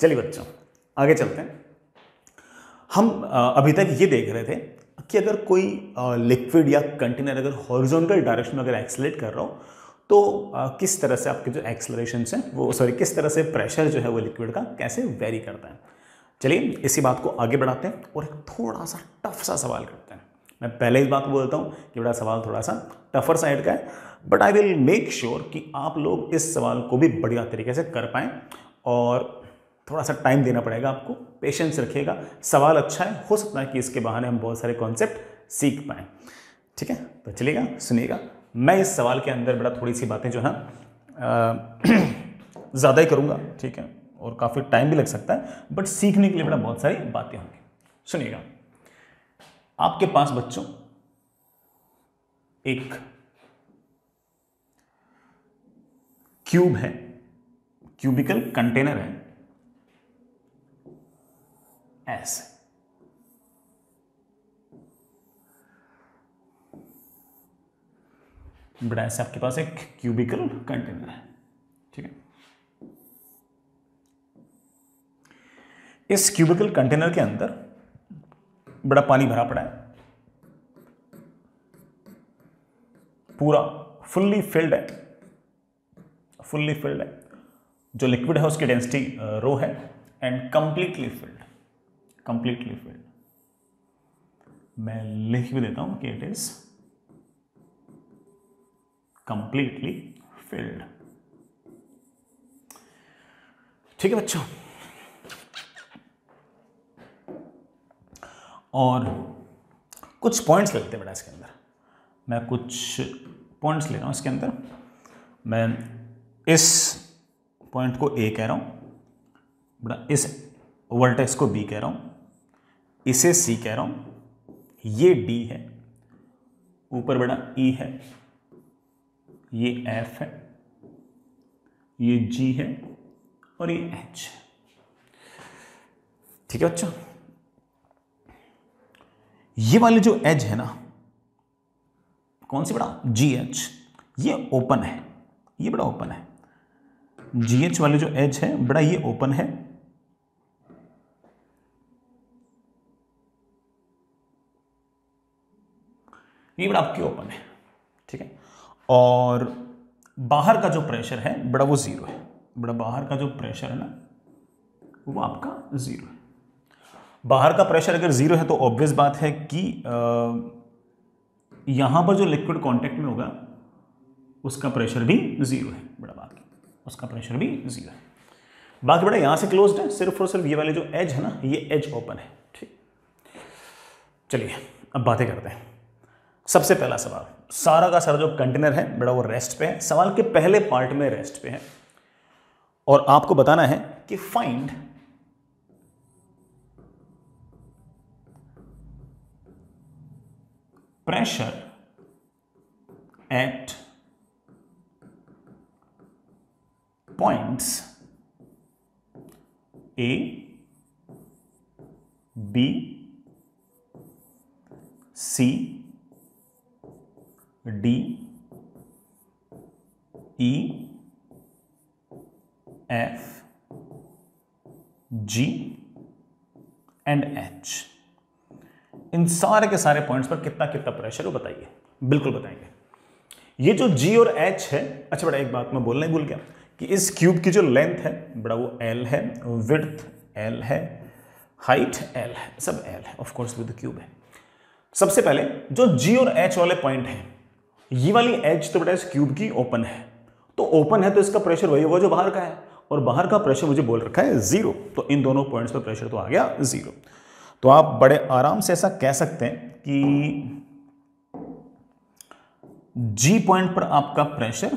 चलिए बच्चों, आगे चलते हैं। हम अभी तक ये देख रहे थे कि अगर कोई लिक्विड या कंटेनर अगर हॉरिजॉन्टल डायरेक्शन में अगर एक्सलेट कर रहा हो तो किस तरह से आपके जो एक्सलरेशन हैं, वो सॉरी किस तरह से प्रेशर जो है वो लिक्विड का कैसे वेरी करता है। चलिए, इसी बात को आगे बढ़ाते हैं और एक थोड़ा सा टफ सा सवाल करते हैं। मैं पहले इस बात को बोलता हूँ कि बड़ा सवाल थोड़ा सा टफर साइड का है but I will make sure कि आप लोग इस सवाल को भी बढ़िया तरीके से कर पाएँ और थोड़ा सा टाइम देना पड़ेगा आपको पेशेंस रखिएगा। सवाल अच्छा है, हो सकता है कि इसके बहाने हम बहुत सारे कॉन्सेप्ट सीख पाएँ। ठीक है? तो चलिएगा, सुनिएगा। मैं इस सवाल के अंदर बड़ा थोड़ी सी बातें जो है ज़्यादा ही करूँगा, ठीक है? और काफ़ी टाइम भी लग सकता है बट सीखने के लिए बड़ा बहुत सारी बातें होंगी। सुनिएगा। आपके पास बच्चों, एक क्यूब है, क्यूबिकल कंटेनर है। ऐसे बड़ा ऐसे आपके पास एक क्यूबिकल कंटेनर है, ठीक है? इस क्यूबिकल कंटेनर के अंदर बड़ा पानी भरा पड़ा है। पूरा फुल्ली फिल्ड है। फुल्ली फिल्ड है। जो लिक्विड है उसकी डेंसिटी रो है and completely filled completely filled मैं लिख भी देता हूँ कि इट इज़ कंप्लीटली फिल्ड ठीक है बच्चों? और कुछ पॉइंट्स लगते हैं बेटा इसके अंदर। मैं कुछ पॉइंट्स ले रहा हूँ इसके अंदर। मैं इस पॉइंट को ए कह रहा हूँ बेटा इस वर्टेक्स को बी कह रहा हूँ इसे सी कह रहा हूँ। ये डी है, ऊपर बड़ा ई e है, ये एफ़ है, ये जी है और ये एच है। ठीक है बच्चों? ये वाले जो एज है ना, कौन सी बड़ा? जी एच। ये ओपन है, ये बड़ा ओपन है। जी एच वाले जो एज है, बड़ा ये ओपन है ये बड़ा आपकी ओपन है ठीक है? और बाहर का जो प्रेशर है, बड़ा वो ज़ीरो है। बड़ा बाहर का जो प्रेशर है ना, वो आपका ज़ीरो है। बाहर का प्रेशर अगर ज़ीरो है तो ऑब्वियस बात है कि यहाँ पर जो लिक्विड कांटेक्ट में होगा, उसका प्रेशर भी ज़ीरो है। बड़ा बात उसका प्रेशर भी ज़ीरो है। बाकी बड़ा यहाँ से क्लोज्ड है, सिर्फ़ और सिर्फ़ ये वाले जो एज है ना, ये एज ओपन है। ठीक? चलिए, अब बातें करते हैं। सबसे पहला सवाल सारा का सारा जो कंटेनर है बड़ा वो रेस्ट पे है। सवाल के पहले पार्ट में रेस्ट पे है। और आपको बताना है कि find pressure at points A B C, D, E, F, G and H इन सारे के सारे पॉइंट्स पर कितना कितना प्रेशर हो बताइए। बिल्कुल बताएँगे। ये जो जी और एच है अच्छा बड़ा एक बात मैं बोलने भूल गया कि इस क्यूब की जो लेंथ है बड़ा वो एल है विड्थ एल है हाइट एल है सब एल है ऑफ़ कोर्स विद क्यूब है। सबसे पहले जो जी और एच वाले पॉइंट हैं ये वाली एच तो बेटा इस क्यूब की ओपन है। तो ओपन है तो इसका प्रेशर वही होगा जो बाहर का है। और बाहर का प्रेशर मुझे बोल रखा है ज़ीरो तो इन दोनों पॉइंट्स पर प्रेशर तो आ गया ज़ीरो तो आप बड़े आराम से ऐसा कह सकते हैं कि जी पॉइंट पर आपका प्रेशर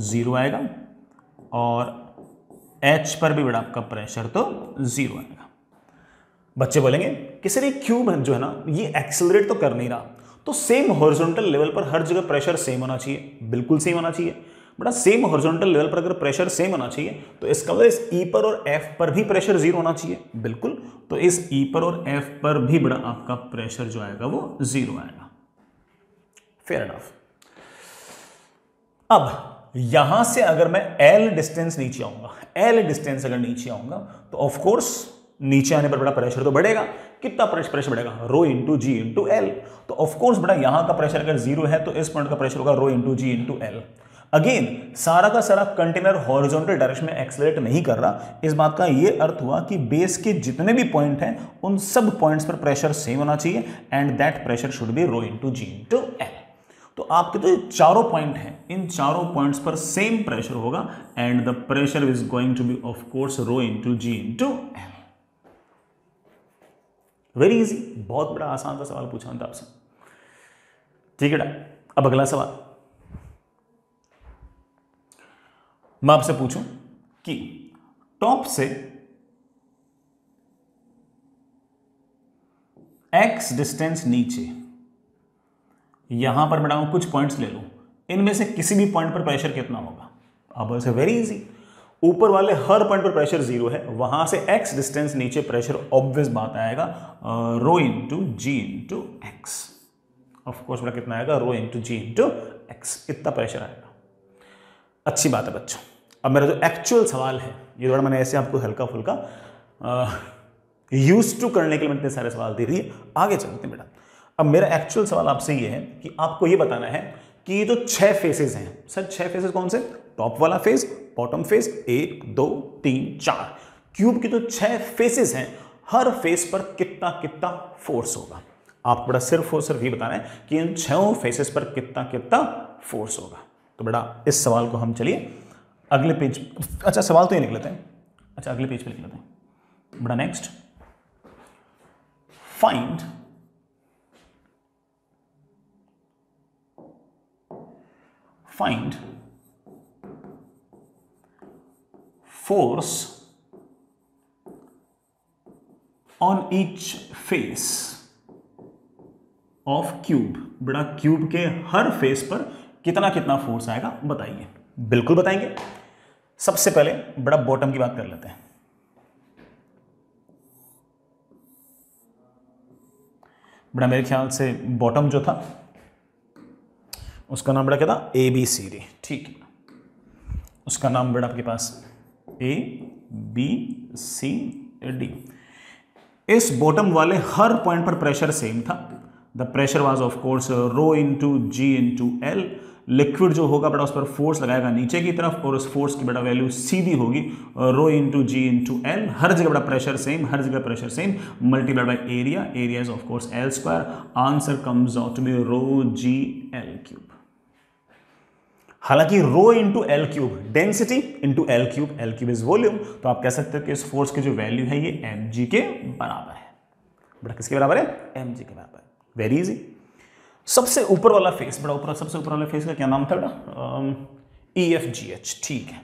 ज़ीरो आएगा और एच पर भी बड़ा आपका प्रेशर तो ज़ीरो आएगा। बच्चे बोलेंगे कि सर ये क्यूब जो है ना, ये एक्सेलरेट तो कर नहीं रहा। तो सेम हॉरिजॉन्टल लेवल पर हर जगह प्रेशर सेम होना चाहिए। बिल्कुल सेम होना चाहिए। बड़ा सेम हॉरिजॉन्टल लेवल पर अगर प्रेशर सेम होना चाहिए तो इसका मतलब इस ई पर और एफ़ पर भी प्रेशर ज़ीरो होना चाहिए। बिल्कुल तो इस ई पर और एफ़ पर भी बड़ा आपका प्रेशर जो आएगा वो ज़ीरो आएगा। फेयर एनफ अब, यहाँ से अगर मैं एल डिस्टेंस नीचे आऊँगा एल डिस्टेंस अगर नीचे आऊँगा तो ऑफकोर्स नीचे आने पर बड़ा प्रेशर तो बढ़ेगा। कितना प्रेशर बढ़ेगा? Rho into G into L तो ऑफकोर्स बड़ा यहाँ का प्रेशर अगर ज़ीरो है तो इस पॉइंट का प्रेशर होगा rho into G into L again सारा का सारा कंटेनर हॉरिजॉन्टल डायरेक्शन में एक्सलेट नहीं कर रहा। इस बात का ये अर्थ हुआ कि बेस के जितने भी पॉइंट हैं, उन सब पॉइंट्स पर प्रेशर सेम होना चाहिए and that pressure should be rho into G into L तो आपके जो चारों पॉइंट हैं, इन चारों पॉइंट्स पर सेम प्रेशर होगा and the pressure is going to be of course rho into G into L very easy बहुत बड़ा आसान सा सवाल पूछा था आपसे। ठीक है अब अगला सवाल। मैं आपसे पूछूँ कि टॉप से एक्स डिस्टेंस नीचे, यहाँ पर मैं कुछ पॉइंट्स ले लूँ, इनमें से किसी भी पॉइंट पर प्रेशर कितना होगा? अब वेरी इजी ऊपर वाले हर पॉइंट पर प्रेशर ज़ीरो है, वहाँ से एक्स डिस्टेंस नीचे प्रेशर ऑब्वियस बात आएगा rho into G into X of course मेरा कितना आएगा? Rho into G into X इतना प्रेशर आएगा। अच्छी बात है बच्चों। अब मेरा जो एक्चुअल सवाल है, ये थोड़ा मैंने ऐसे आपको हल्का फुल्का यूज़ टू करने के लिए मैंने इतने सारे सवाल दे दिए। आगे चलते हैं बेटा। अब मेरा एक्चुअल सवाल आपसे ये है कि आपको ये बताना है कि ये जो छह फेसेस हैं, सर छह फेसेस कौन से? टॉप वाला फेस बॉटम फेस एक, दो, तीन, चार। क्यूब की जो छह फेसेस हैं। हर फेस पर कितना कितना फोर्स होगा? आपको बड़ा सिर्फ़ और सिर्फ़ ये बताना है कि इन छह फेसेस पर कितना कितना फोर्स होगा। तो बेटा, इस सवाल को हम चलिए। अगले पेज अच्छा सवाल तो ये निकलते हैं। अच्छा अगले पेज पे लिख लेते हैं। बड़ा next find find force on each face of cube बड़ा क्यूब के हर फेस पर कितना कितना फोर्स आएगा, बताइए। बिल्कुल बताएँगे। सबसे पहले बड़ा बॉटम की बात कर लेते हैं। बड़ा मेरे ख्याल से बॉटम जो था, उसका नाम बड़ा क्या था? ए बी सी डी ठीक। है उसका नाम बड़ा आपके पास ए बी सी डी इस बॉटम वाले हर पॉइंट पर प्रेशर सेम था। The pressure was of course rho into G into L liquid जो होगा बड़ा उस पर फोर्स लगाएगा नीचे की तरफ़ और उस फोर्स की बड़ा वैल्यू सीधी होगी। Rho into G into L हर जगह बड़ा प्रेशर सेम हर जगह pressure same multiplied by area area of course L square answer comes out to be rho G L cube हालाँकि rho into L cube density into L cube L cube is volume तो आप कह सकते हो कि इस force की जो वैल्यू है ये एम जी के बराबर है। बड़ा किसके बराबर है? एम जी के बराबर वेरी इजी सबसे ऊपर वाला फेस बड़ा ऊपर, सबसे ऊपर वाला फेस का क्या नाम था बेटा? ई एफ़ जी एच ठीक है।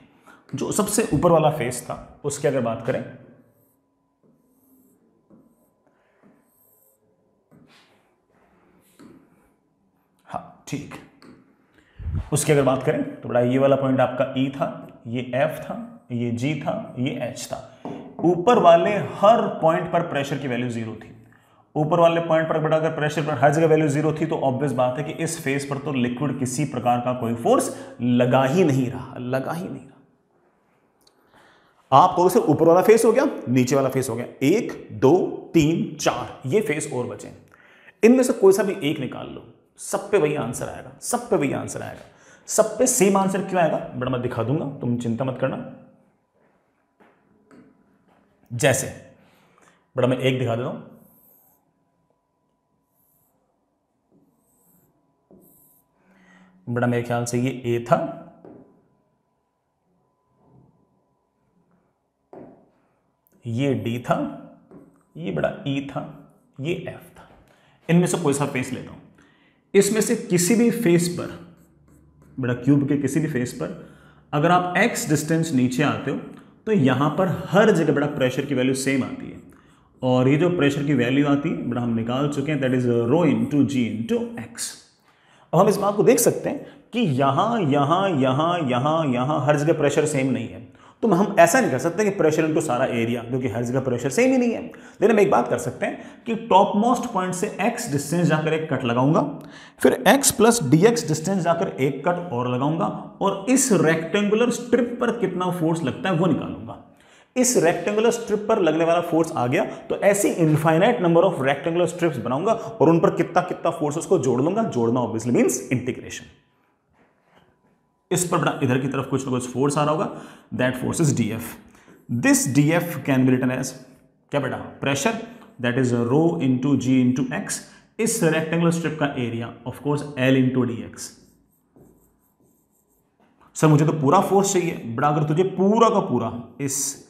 जो सबसे ऊपर वाला फेस था, उसकी अगर बात करें हाँ ठीक। उसकी अगर बात करें तो बड़ा ये वाला पॉइंट आपका ई e था, ये एफ़ था, ये जी था, ये एच था। ऊपर वाले हर पॉइंट पर प्रेशर की वैल्यू ज़ीरो थी। ऊपर वाले पॉइंट पर बड़ा अगर प्रेशर पर हर जगह वैल्यू ज़ीरो थी तो ऑब्वियस बात है कि इस फेस पर तो लिक्विड किसी प्रकार का कोई फोर्स लगा ही नहीं रहा, लगा ही नहीं रहा। आप से ऊपर वाला फेस हो गया, नीचे वाला फेस हो गया। एक, दो, तीन, चार, ये फेस और बचे। इनमें से कोई सा भी एक निकाल लो। सब पे वही आंसर आएगा, सब पे वही आंसर आएगा। सब पे सेम आंसर क्यों आएगा? बड़ा मैं दिखा दूँगा, तुम चिंता मत करना। जैसे, बड़ा मैं एक दिखा देता हूँ। बड़ा मेरे ख्याल से ये ए था। ये डी था। ये बड़ा ई e था। ये एफ़ था। इनमें से कोई सा फेस लेता हूँ। इसमें से किसी भी फेस पर बड़ा क्यूब के किसी भी फेस पर, अगर आप एक्स डिस्टेंस नीचे आते हो तो यहाँ पर हर जगह बड़ा प्रेशर की वैल्यू सेम आती है। और ये जो प्रेशर की वैल्यू आती है बड़ा हम निकाल चुके हैं that is rho into G into X अब हम इस बात को देख सकते हैं कि यहाँ यहाँ यहाँ यहाँ यहाँ हर जगह प्रेशर सेम नहीं है। तो हम ऐसा नहीं कर सकते कि प्रेशर इनटू सारा एरिया क्योंकि हर जगह प्रेशर सेम ही नहीं है। लेकिन हम एक बात कर सकते हैं कि टॉप मोस्ट पॉइंट से एक्स डिस्टेंस जाकर एक कट लगाऊँगा, फिर X plus D X distance जाकर एक कट और लगाऊँगा, और इस रेक्टेंगुलर स्ट्रिप पर कितना फोर्स लगता है वो निकालूँगा। इस रेक्टेंगुलर स्ट्रिप पर लगने वाला फोर्स आ गया तो ऐसी infinite number of rectangular strips बनाऊँगा, और उन पर कितना कितना फोर्स उसको जोड़ लूँगा, जोड़ना ऑब्वियसली मींस इंटीग्रेशन इस पर बड़ा, इधर की तरफ़ कुछ ना कुछ फोर्स आ रहा होगा। That force is D F this D F can be written as क्या बेटा? Pressure that is rho into G into X इस रेक्टेंगुलर स्ट्रिप का area of course L into D X sir मुझे तो पूरा फोर्स चाहिए, बड़ा, अगर तुझे पूरा का पूरा इस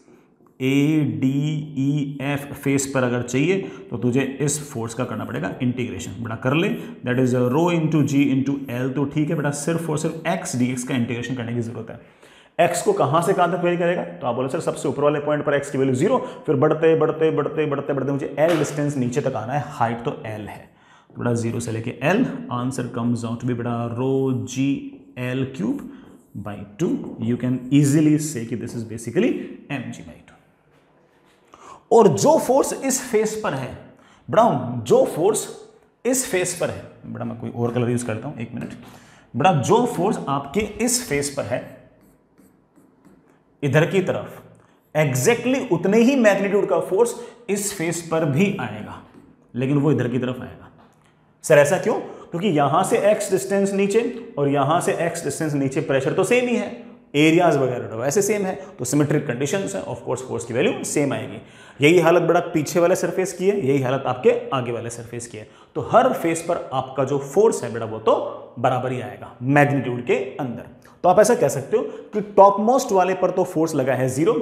A D E F face पर अगर चाहिए तो तुझे इस फोर्स का करना पड़ेगा इंटीग्रेशन बेटा कर ले. That is rho into G into L तो ठीक है, बेटा, सिर्फ़ और सिर्फ़ एक्स डी एक्स का इंटीग्रेशन करने की ज़रूरत है. एक्स को कहाँ से कहाँ तक वेरी करेगा? तो आप बोले, सर, सबसे ऊपर वाले पॉइंट पर एक्स की वैल्यू ज़ीरो फिर बढ़ते बढ़ते बढ़ते बढ़ते बढ़ते मुझे एल डिस्टेंस नीचे तक आना है. हाइट तो एल है. तो ज़ीरो से लेके L answer comes out be बेटा rho G L cube by two you can easily say this is basically M G by और जो फोर्स इस फेस पर है, ब्राउन, जो फोर्स इस फेस पर है, बड़ा मैं कोई और कलर यूज़ करता हूँ, एक मिनट बड़ा, जो फोर्स आपके इस फेस पर है, इधर की तरफ़ एग्जैक्टली exactly उतने ही मैग्नीट्यूड का फोर्स इस फेस पर भी आएगा, लेकिन वो इधर की तरफ़ आएगा। सर, ऐसा क्यों? क्योंकि यहाँ से एक्स डिस्टेंस नीचे और यहाँ से एक्स डिस्टेंस नीचे प्रेशर तो सेम ही है। एरियाज़ वगैरह वैसे सेम है तो सिमेट्रिक कंडीशंस है ऑफ़ कोर्स फोर्स की वैल्यू सेम आएगी। यही हालत बड़ा पीछे वाले सरफेस की है, यही हालत आपके आगे वाले सरफेस की है। तो हर फेस पर आपका जो फोर्स है बेटा, वो तो बराबर ही आएगा मैग्नीट्यूड के अंदर। तो आप ऐसा कह सकते हो कि टॉप मोस्ट वाले पर तो फोर्स लगा है ज़ीरो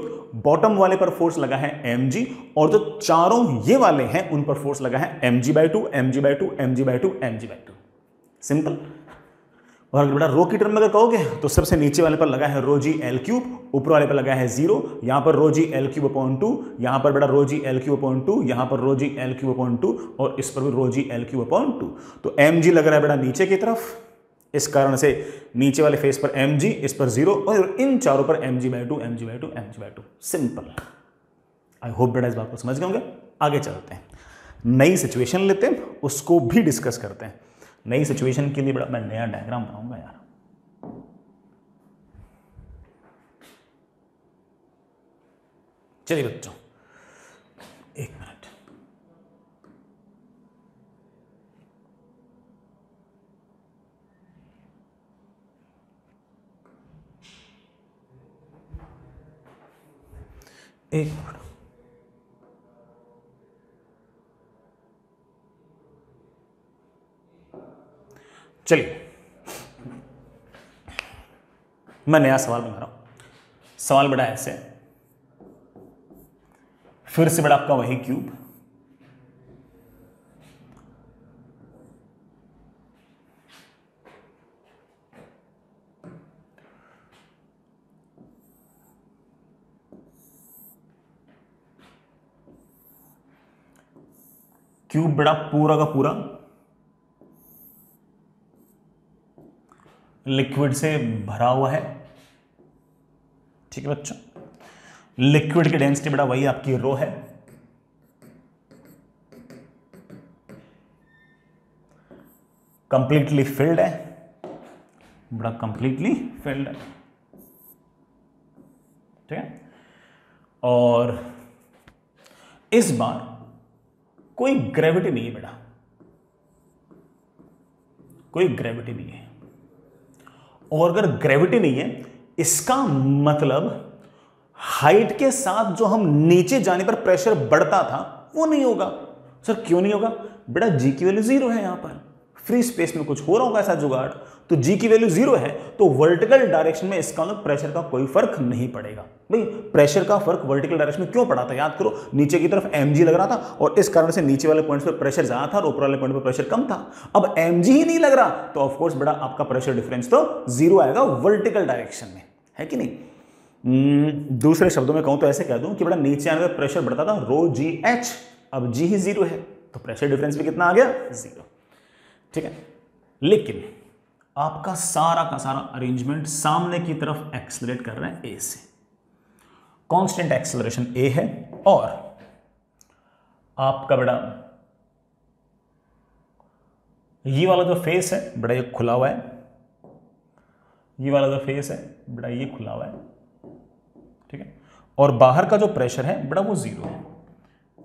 बॉटम वाले पर फोर्स लगा है एम और जो चारों ये वाले हैं, उन पर फोर्स लगा है M G by two M G by two M G by two M G by two simple और अगर बेटा रो की टर्म में अगर कहोगे तो सबसे नीचे वाले पर लगा है रो जी एल क्यूब ऊपर वाले पर लगा है ज़ीरो यहाँ पर rho G L cube upon two यहाँ पर बेटा rho G L cube upon two यहाँ पर rho G L cube upon two और इस पर भी rho G L cube upon two तो एम जी लग रहा है बेटा नीचे की तरफ़। इस कारण से नीचे वाले फेस पर एम जी इस पर ज़ीरो और इन चारों पर M G by two M G by two M G by two simple I hope बेटा इस बात को समझ गए होंगे। आगे चलते हैं। नई सिचुएशन लेते हैं, उसको भी डिस्कस करते हैं। नई सिचुएशन के लिए बड़ा, मैं नया डायग्राम बनाऊँगा यार। चलिए बच्चों, एक मिनट एक मिनट चलिए। मैं नया सवाल बना रहा हूँ। सवाल बड़ा ऐसे फिर से बड़ा आपका वही क्यूब क्यूब बड़ा पूरा का पूरा लिक्विड से भरा हुआ है। ठीक है बच्चों? लिक्विड की डेंसिटी बड़ा वही आपकी रो है। कंप्लीटली फिल्ड है। बड़ा कंप्लीटली फिल्ड है। ठीक है? और इस बार कोई ग्रेविटी नहीं है बेटा। कोई ग्रेविटी नहीं है। और अगर ग्रेविटी नहीं है, इसका मतलब हाइट के साथ जो हम नीचे जाने पर प्रेशर बढ़ता था, वो नहीं होगा। सर क्यों नहीं होगा? बेटा जी की वैल्यू ज़ीरो है यहाँ पर। फ्री स्पेस में कुछ हो रहा होगा ऐसा जुगाड़ तो जी की वैल्यू ज़ीरो है तो वर्टिकल डायरेक्शन में इसका मतलब प्रेशर का कोई फ़र्क नहीं पड़ेगा। भाई प्रेशर का फ़र्क वर्टिकल डायरेक्शन में क्यों पड़ा था? याद करो नीचे की तरफ़ एमजी लग रहा था और इस कारण से नीचे वाले पॉइंट पर प्रेशर ज़्यादा था और ऊपर वाले पॉइंट पर प्रेशर कम था। अब एम ही नहीं लग रहा तो ऑफकोर्स बड़ा आपका प्रेशर डिफरेंस तो ज़ीरो आएगा वर्टिकल डायरेक्शन में। है कि नहीं? हम्म, दूसरे शब्दों में कहूँ तो ऐसे कह दूँ कि बड़ा नीचे आने पर प्रेशर बढ़ता था रो जी एच अब जी ही ज़ीरो है तो प्रेशर डिफरेंस भी कितना आ गया? ज़ीरो। ठीक है? लेकिन आपका सारा का सारा अरेंजमेंट सामने की तरफ़ एक्सलरेट कर रहा है ए से। कांस्टेंट एक्सलरेशन ए है और आपका बड़ा ये वाला जो फेस है, बड़ा ये खुला हुआ है। ये वाला जो फेस है, बड़ा ये खुला हुआ है। ठीक है? और बाहर का जो प्रेशर है, बड़ा वो ज़ीरो है।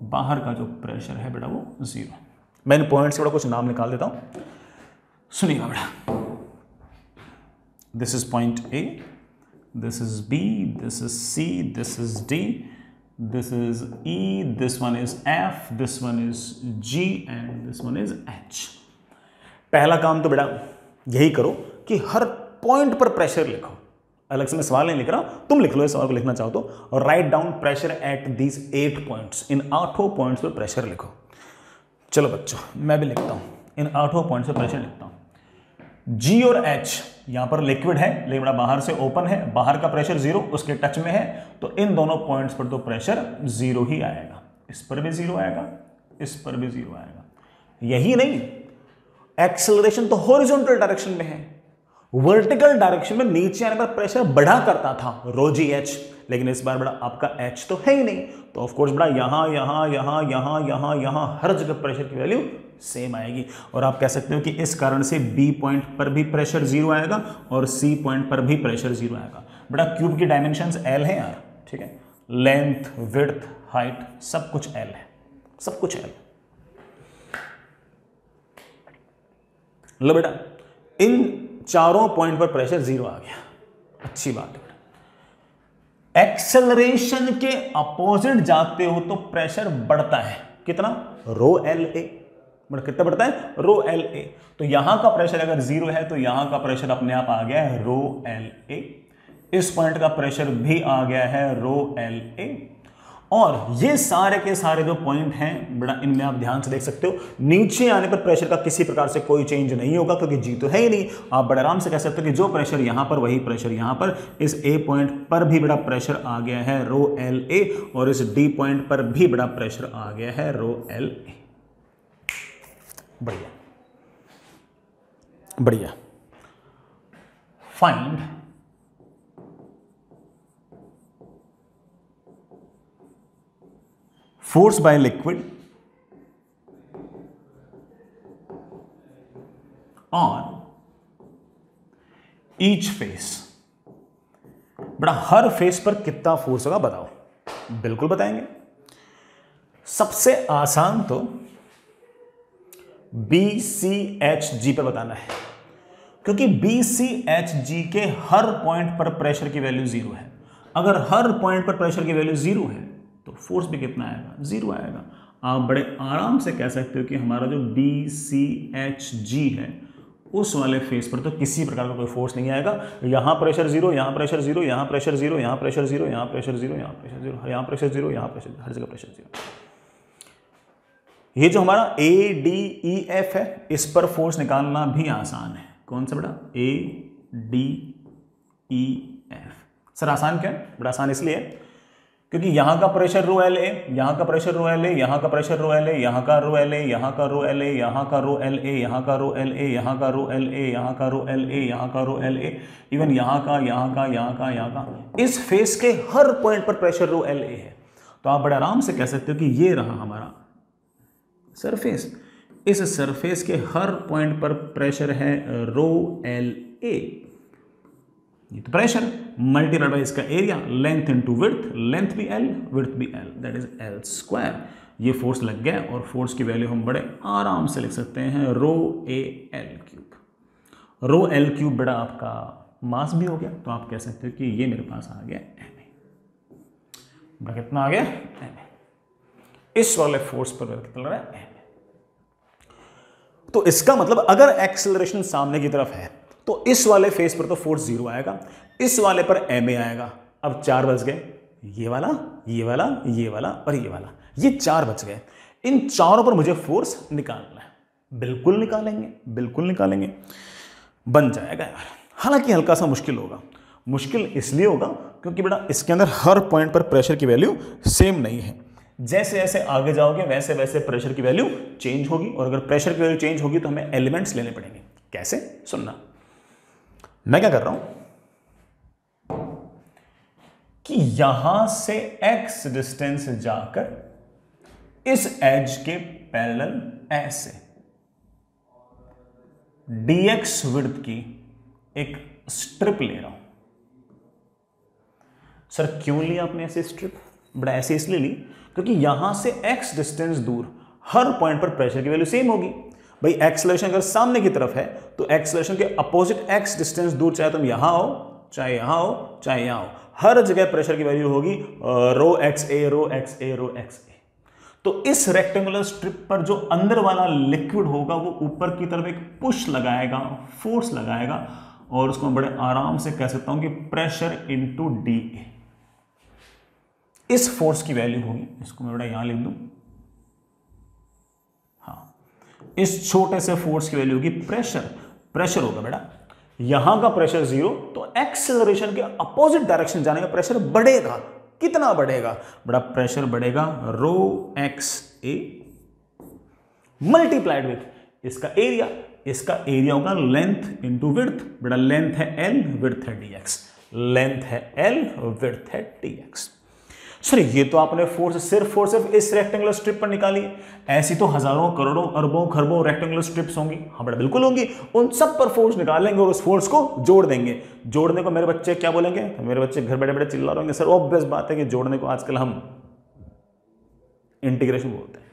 बाहर का जो प्रेशर है, बड़ा वो ज़ीरो मैं इन पॉइंट्स से बड़ा कुछ नाम निकाल देता हूँ। सुनिएगा बड़ा। This is point A this is B, this is C, this is D, this is E, this one is F, this one is G and this one is H. पहला काम तो बेटा यही करो कि हर पॉइंट पर प्रेशर लिखो। अलग से मैं सवाल नहीं लिख रहा तुम लिख लो इस सवाल को लिखना चाहो तो। और write down pressure at these at points इन आठों पॉइंट्स पर प्रेशर लिखो। चलो बच्चों, मैं भी लिखता हूँ। इन आठों पॉइंट पर प्रेशर लिखता हूँ। जी और एच यहाँ पर लिक्विड है लेकिन बाहर से ओपन है, बाहर का प्रेशर ज़ीरो उसके टच में है तो इन दोनों पॉइंट्स पर तो प्रेशर ज़ीरो ही आएगा। इस पर भी ज़ीरो आएगा, इस पर भी ज़ीरो आएगा। यही नहीं एक्सेलरेशन तो हॉरिजॉन्टल डायरेक्शन में है। वर्टिकल डायरेक्शन में नीचे आने पर प्रेशर बढ़ा करता था रोजी एच लेकिन इस बार बड़ा आपका एच तो है ही नहीं। तो ऑफकोर्स बड़ा यहाँ यहाँ यहाँ यहाँ यहाँ यहाँ, हर जगह प्रेशर की वैल्यू सेम आएगी। और आप कह सकते हो कि इस कारण से बी पॉइंट पर भी प्रेशर ज़ीरो आएगा और सी पॉइंट पर भी प्रेशर ज़ीरो आएगा। बड़ा क्यूब की डायमेंशन एल है यार, ठीक है? लेंथ विड्थ हाइट सब कुछ एल है। सब कुछ एल लो बेटा, इन चारों पॉइंट पर प्रेशर ज़ीरो आ गया। अच्छी बात है। एक्सेलरेशन के अपोजिट जाते हो तो प्रेशर बढ़ता है। कितना? Rho L A. मतलब कितना बढ़ता है? Rho L A. तो यहाँ का प्रेशर अगर ज़ीरो है तो यहाँ का प्रेशर अपने आप आ गया है रो एल ए। इस पॉइंट का प्रेशर भी आ गया है रो एल ए। और ये सारे के सारे जो पॉइंट हैं, बड़ा इनमें आप ध्यान से देख सकते हो। नीचे आने पर प्रेशर का किसी प्रकार से कोई चेंज नहीं होगा, क्योंकि जी तो है ही नहीं। आप बड़े आराम से कह सकते हो कि जो प्रेशर यहाँ पर, वही प्रेशर यहाँ पर। इस ए पॉइंट पर भी बड़ा प्रेशर आ गया है रो एल ए और इस डी पॉइंट पर भी बड़ा प्रेशर आ गया है रो एल ए बढ़िया। बढ़िया। Find force by liquid. On. Each face. बड़ा हर फेस पर कितना फोर्स होगा बताओ। बिल्कुल बताएँगे। सबसे आसान तो बी सी एच जी पर बताना है। क्योंकि बी सी एच जी के हर पॉइंट पर प्रेशर की वैल्यू ज़ीरो है। अगर हर पॉइंट पर प्रेशर की वैल्यू ज़ीरो है तो फोर्स भी कितना आएगा? ज़ीरो आएगा। आप बड़े आराम से कह सकते हो कि हमारा जो बी सी एच जी है, उस वाले फेस पर तो किसी प्रकार का कोई फोर्स नहीं आएगा। यहाँ प्रेशर ज़ीरो यहाँ प्रेशर ज़ीरो यहाँ प्रेशर ज़ीरो यहाँ प्रेशर ज़ीरो यहाँ प्रेशर ज़ीरो यहाँ प्रेशर ज़ीरो यहाँ प्रेशर ज़ीरो यहाँ प्रेशर हर जगह प्रेशर ज़ीरो ये जो हमारा ए डी ई एफ़ है, इस पर फोर्स निकालना भी आसान है। कौन सा बड़ा A D E F sir, आसान क्या है? बड़ा आसान इसलिए है क्योंकि यहाँ का प्रेशर रो एल ए यहाँ का प्रेशर रो एल ए यहाँ का प्रेशर रो एल ए यहाँ का रो एल ए यहाँ का रो एल ए यहाँ का रो एल ए यहाँ का रो एल ए यहाँ का रो एल ए यहाँ का रो एल ए यहाँ का रो एल ए इवन यहाँ का यहाँ का यहाँ का यहाँ का इस फेस के हर पॉइंट पर प्रेशर रो एल ए है तो आप बड़े आराम से कह सकते हो कि ये रहा हमारा सरफेस इस सरफेस के हर पॉइंट पर प्रेशर है रो एल ए तो प्रेशर मल्टीप्लाइड बाई इसका area length into width length भी एल विड्थ भी L that is L square ये फोर्स लग गया और फोर्स की वैल्यू हम बड़े आराम से लिख सकते हैं rho A L cube rho L cube बड़ा आपका मास भी हो गया तो आप कह सकते हो कि ये मेरे पास आ गया एम ए बड़ा कितना आ गया एम ए इस वाले फोर्स पर कितना रहा है एम ए तो इसका मतलब अगर एक्सेलरेशन सामने की तरफ़ है तो इस वाले फेस पर तो फोर्स ज़ीरो आएगा। इस वाले पर एम ए आएगा। अब चार बच गए। ये वाला ये वाला ये वाला और ये वाला। ये चार बच गए। इन चारों पर मुझे फोर्स निकालना है। बिल्कुल निकालेंगे बिल्कुल निकालेंगे। बन जाएगा यार। हालाँकि हल्का सा मुश्किल होगा। मुश्किल इसलिए होगा क्योंकि बेटा इसके अंदर हर पॉइंट पर प्रेशर की वैल्यू सेम नहीं है। जैसे जैसे आगे जाओगे, वैसे वैसे प्रेशर की वैल्यू चेंज होगी और अगर प्रेशर की वैल्यू चेंज होगी तो हमें एलिमेंट्स लेने पड़ेंगे। कैसे? सुनना। मैं क्या कर रहा हूँ? कि यहाँ से x डिस्टेंस जाकर इस एज के पैरेलल ऐसे। dx विड्थ की एक स्ट्रिप ले रहा हूँ। सर क्यों लिया आपने ऐसे स्ट्रिप बड़ा ऐसे इसलिए ली क्योंकि यहाँ से x डिस्टेंस दूर हर पॉइंट पर प्रेशर की वैल्यू सेम होगी। भाई एक्सलेशन अगर सामने की तरफ़ है तो एक्सलेशन के अपोजिट एक्स डिस्टेंस दूर चाहे तुम यहाँ हो चाहे यहाँ हो चाहे यहाँ हो हर जगह प्रेशर की वैल्यू होगी rho X A rho X A rho X A तो इस रेक्टेंगुलर स्ट्रिप पर जो अंदर वाला लिक्विड होगा, वो ऊपर की तरफ़ एक पुश लगाएगा फोर्स लगाएगा और उसको मैं बड़े आराम से कह सकता हूँ कि प्रेशर इंटू डी ए इस फोर्स की वैल्यू होगी, इसको मैं बड़ा यहाँ लिख दूँ। हाँ इस छोटे से फोर्स की वैल्यू होगी प्रेशर प्रेशर होगा बेटा। यहाँ का प्रेशर ज़ीरो तो एक्सेलरेशन के अपोजिट डायरेक्शन जाने का प्रेशर बढ़ेगा। कितना बढ़ेगा? बड़ा प्रेशर बढ़ेगा rho X A multiplied with इसका एरिया इसका एरिया होगा लेंथ इंटू विर्थ बड़ा लेंथ है एल विर्थ है डी एक्स लेंथ है एल विर्थ है डी एक्स सर, ये तो आपने फोर्स सिर्फ़ और सिर्फ़ इस रेक्टेंगुलर स्ट्रिप पर निकाली। ऐसी तो हज़ारों, करोड़ों, अरबों, खरबों रेक्टेंगुलर स्ट्रिप्स होंगी। हाँ बड़ा बिल्कुल होंगी। उन सब पर फोर्स निकालेंगे और उस फोर्स को जोड़ देंगे। जोड़ने को मेरे बच्चे क्या बोलेंगे? तो मेरे बच्चे घर बैठे बैठे चिल्ला रहेंगे सर ऑब्वियस बात है कि जोड़ने को आजकल हम इंटीग्रेशन बोलते हैं।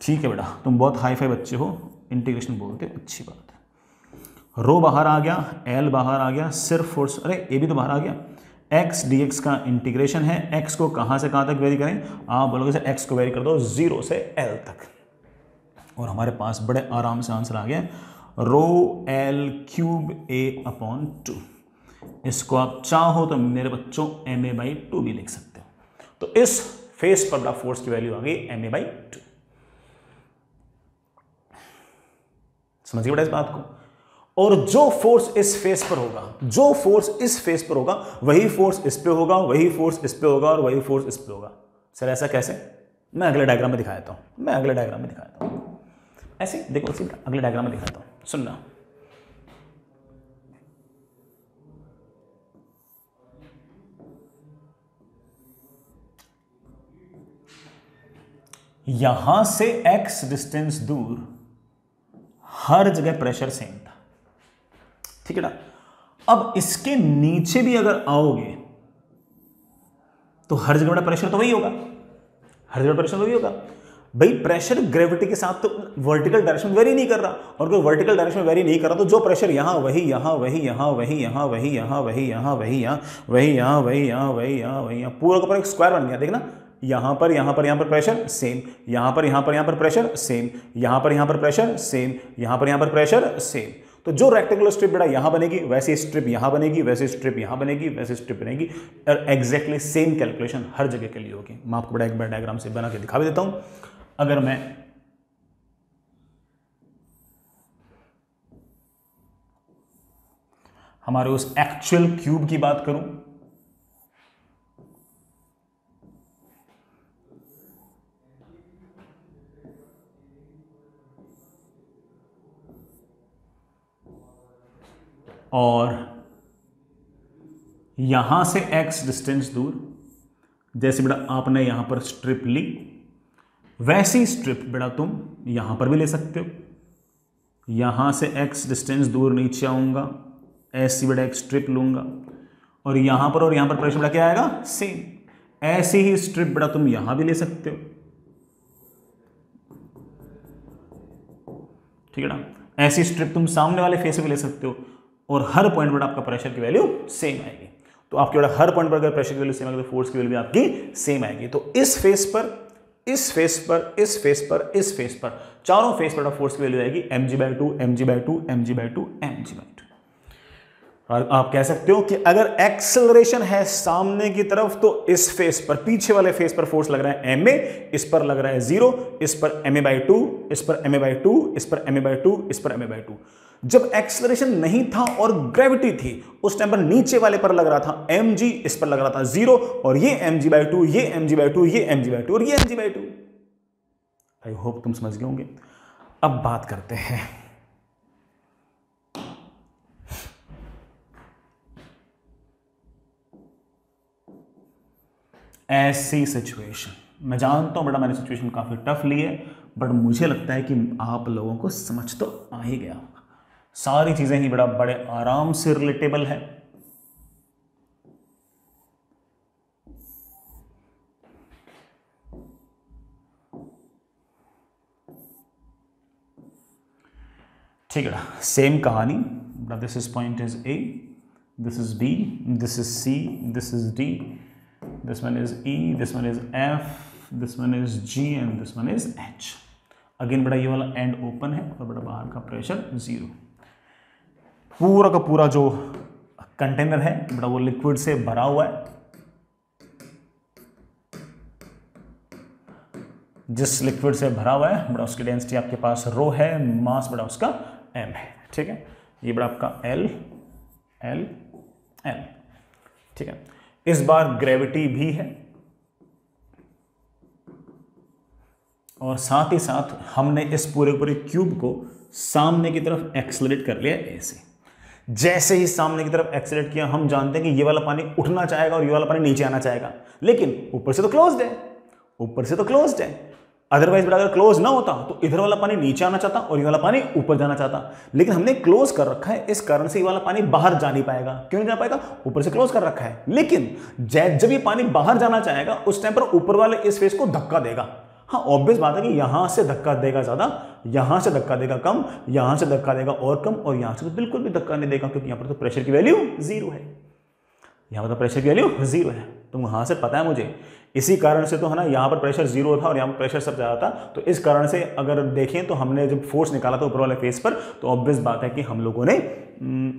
ठीक है बेटा, तुम बहुत हाई फाई बच्चे हो। इंटीग्रेशन बोलते अच्छी बात है। रो बाहर आ गया एल बाहर आ गया, सिर्फ़ फोर्स अरे ए भी तो बाहर आ गया। डी एक्स का इंटीग्रेशन है। एक्स को कहाँ से कहाँ तक वेरी करें? आप बोलोगे सर एक्स को वेरी कर दो ज़ीरो से एल तक। और हमारे पास बड़े आराम से आंसर आ गया rho L cube A upon two इसको आप चाहो तो मेरे बच्चों एम ए बाई टू भी लिख सकते हो। तो इस फेस पर बड़ा फोर्स की वैल्यू आ गई एम ए बाई टू समझिए बेटा इस बात को? और जो फोर्स इस फेस पर होगा, जो फोर्स इस फेस पर होगा, वही फोर्स इस पे होगा, वही फोर्स इस पे होगा और वही फोर्स इस पे होगा। सर ऐसा कैसे? मैं अगले डायग्राम में दिखाता हूँ। मैं अगले डायग्राम में दिखाता हूँ। ऐसे देखो इसी अगले डायग्राम में दिखाता हूँ। सुनना। यहाँ से x डिस्टेंस दूर, हर जगह प्रेशर सेम था। ठीक है ना अब इसके नीचे भी अगर आओगे तो हर जगह प्रेशर तो वही होगा हर जगह प्रेशर तो वही होगा भाई प्रेशर ग्रेविटी के साथ तो वर्टिकल डायरेक्शन वेरी नहीं कर रहा और कोई वर्टिकल डायरेक्शन वेरी नहीं कर रहा तो जो प्रेशर यहाँ वही यहाँ वही यहाँ वही यहाँ वही यहाँ वही यहाँ वही यहाँ वही यहाँ वही यहाँ वही यहाँ वही यहाँ पूरा का पूरा एक स्क्वायर बन गया देखना यहाँ पर यहाँ पर यहाँ पर प्रेशर सेम यहाँ पर यहाँ पर यहाँ पर प्रेशर सेम यहाँ पर यहाँ पर प्रेशर सेम यहाँ पर यहाँ पर प्रेशर सेम तो जो रेक्टेंगुलर स्ट्रिप बेटा यहाँ बनेगी, वैसी स्ट्रिप यहाँ बनेगी, वैसी स्ट्रिप यहाँ बनेगी, वैसे स्ट्रिप बनेगी। और एग्जैक्टली सेम कैलकुलेशन हर जगह के लिए होगी। मैं आपको बड़ा एक बार डायग्राम से बना के दिखा देता हूँ। अगर मैं हमारे उस एक्चुअल क्यूब की बात करूँ और यहाँ से x डिस्टेंस दूर, जैसे बेटा आपने यहाँ पर स्ट्रिप ली, वैसी स्ट्रिप बेटा तुम यहाँ पर भी ले सकते हो। यहाँ से x डिस्टेंस दूर नीचे आऊँगा, ऐसी बेटा एक स्ट्रिप लूँगा, और यहाँ पर और यहाँ पर प्रेशर बेटा क्या आएगा? सेम ऐसी ही स्ट्रिप बेटा तुम यहाँ भी ले सकते हो। ठीक है ना? ऐसी स्ट्रिप तुम सामने वाले फेस में ले सकते हो। और हर पॉइंट पर आपका प्रेशर की वैल्यू सेम आएगी। तो आपके बड़ा हर पॉइंट पर अगर प्रेशर की वैल्यू सेम आएगी तो फोर्स की वैल्यू भी आपकी सेम आएगी। तो इस फेस पर, इस फेस पर, इस फेस पर, इस फेस पर चारों फेस पर फोर्स की वैल्यू आएगी। M G by two M G by two M G by two M G by two और आप कह सकते हो कि अगर एक्सेलरेशन है सामने की तरफ़ तो इस फेस पर, पीछे वाले फेस पर फोर्स लग रहा है एम ए इस पर लग रहा है ज़ीरो इस पर एम ए बाई टू इस पर एम ए बाई टू इस पर एम ए बाई टू इस पर एम ए बाई टू जब एक्सलरेशन नहीं था और ग्रेविटी थी, उस टाइम पर नीचे वाले पर लग रहा था एम जी इस पर लग रहा था ज़ीरो और ये एम जी बाई टू ये एम जी बाई टू ये एम जी बाई टू और ये M G by two I hope तुम समझ गए होंगे। अब बात करते हैं। ऐसी सिचुएशन मैं जानता हूँ बेटा मैंने सिचुएशन काफ़ी टफ ली है बट मुझे लगता है कि आप लोगों को समझ तो आ ही गया। सारी चीज़ें ही बड़ा बड़े आराम से रिलेटेबल है। ठीक है सेम कहानी। This is point is A this is B this is C this is D this one is E this one is F this one is G and this one is H again बड़ा ये वाला and open है और बड़ा बाहर का pressure zero पूरा का पूरा जो कंटेनर है, बड़ा वो लिक्विड से भरा हुआ है। जिस लिक्विड से भरा हुआ है, बड़ा उसकी डेंसिटी आपके पास रो है मास बड़ा उसका एम है, ठीक है? ये बड़ा आपका एल एल एम ठीक है? इस बार ग्रेविटी भी है। और साथ ही साथ हमने इस पूरे पूरे क्यूब को सामने की तरफ़ एक्सलरेट कर लिया ऐसे जैसे ही सामने की तरफ़ एक्सलेट किया, हम जानते हैं कि ये वाला पानी उठना चाहेगा और ये वाला पानी नीचे आना चाहेगा। लेकिन ऊपर से तो क्लोज्ड है। ऊपर से तो क्लोज्ड है। अदरवाइज़ बेटा अगर क्लोज ना होता तो इधर वाला पानी नीचे आना चाहता और ये वाला पानी ऊपर जाना चाहता। लेकिन हमने क्लोज कर रखा है, इस कारण से ये वाला पानी बाहर जा नहीं पाएगा। क्यों नहीं जा पाएगा? ऊपर से क्लोज कर रखा है। लेकिन जब ये पानी बाहर जाना चाहेगा, उस टाइम पर ऊपर वाले इस फेस को धक्का देगा। हाँ ऑब्वियस बात है कि यहाँ से धक्का देगा ज़्यादा, यहाँ से धक्का देगा कम, यहाँ से धक्का देगा और कम, और यहाँ से तो बिल्कुल भी धक्का नहीं देगा, क्योंकि यहाँ पर तो प्रेशर की वैल्यू ज़ीरो है। यहाँ पर तो प्रेशर की वैल्यू ज़ीरो है। तो वहाँ से पता है मुझे, इसी कारण से तो है ना, यहाँ पर प्रेशर ज़ीरो था और यहाँ पर प्रेशर सब ज़्यादा था। तो इस कारण से अगर देखें तो हमने जब फोर्स निकाला था ऊपर वाले फेस पर तो ऑब्वियस बात है कि हम लोगों ने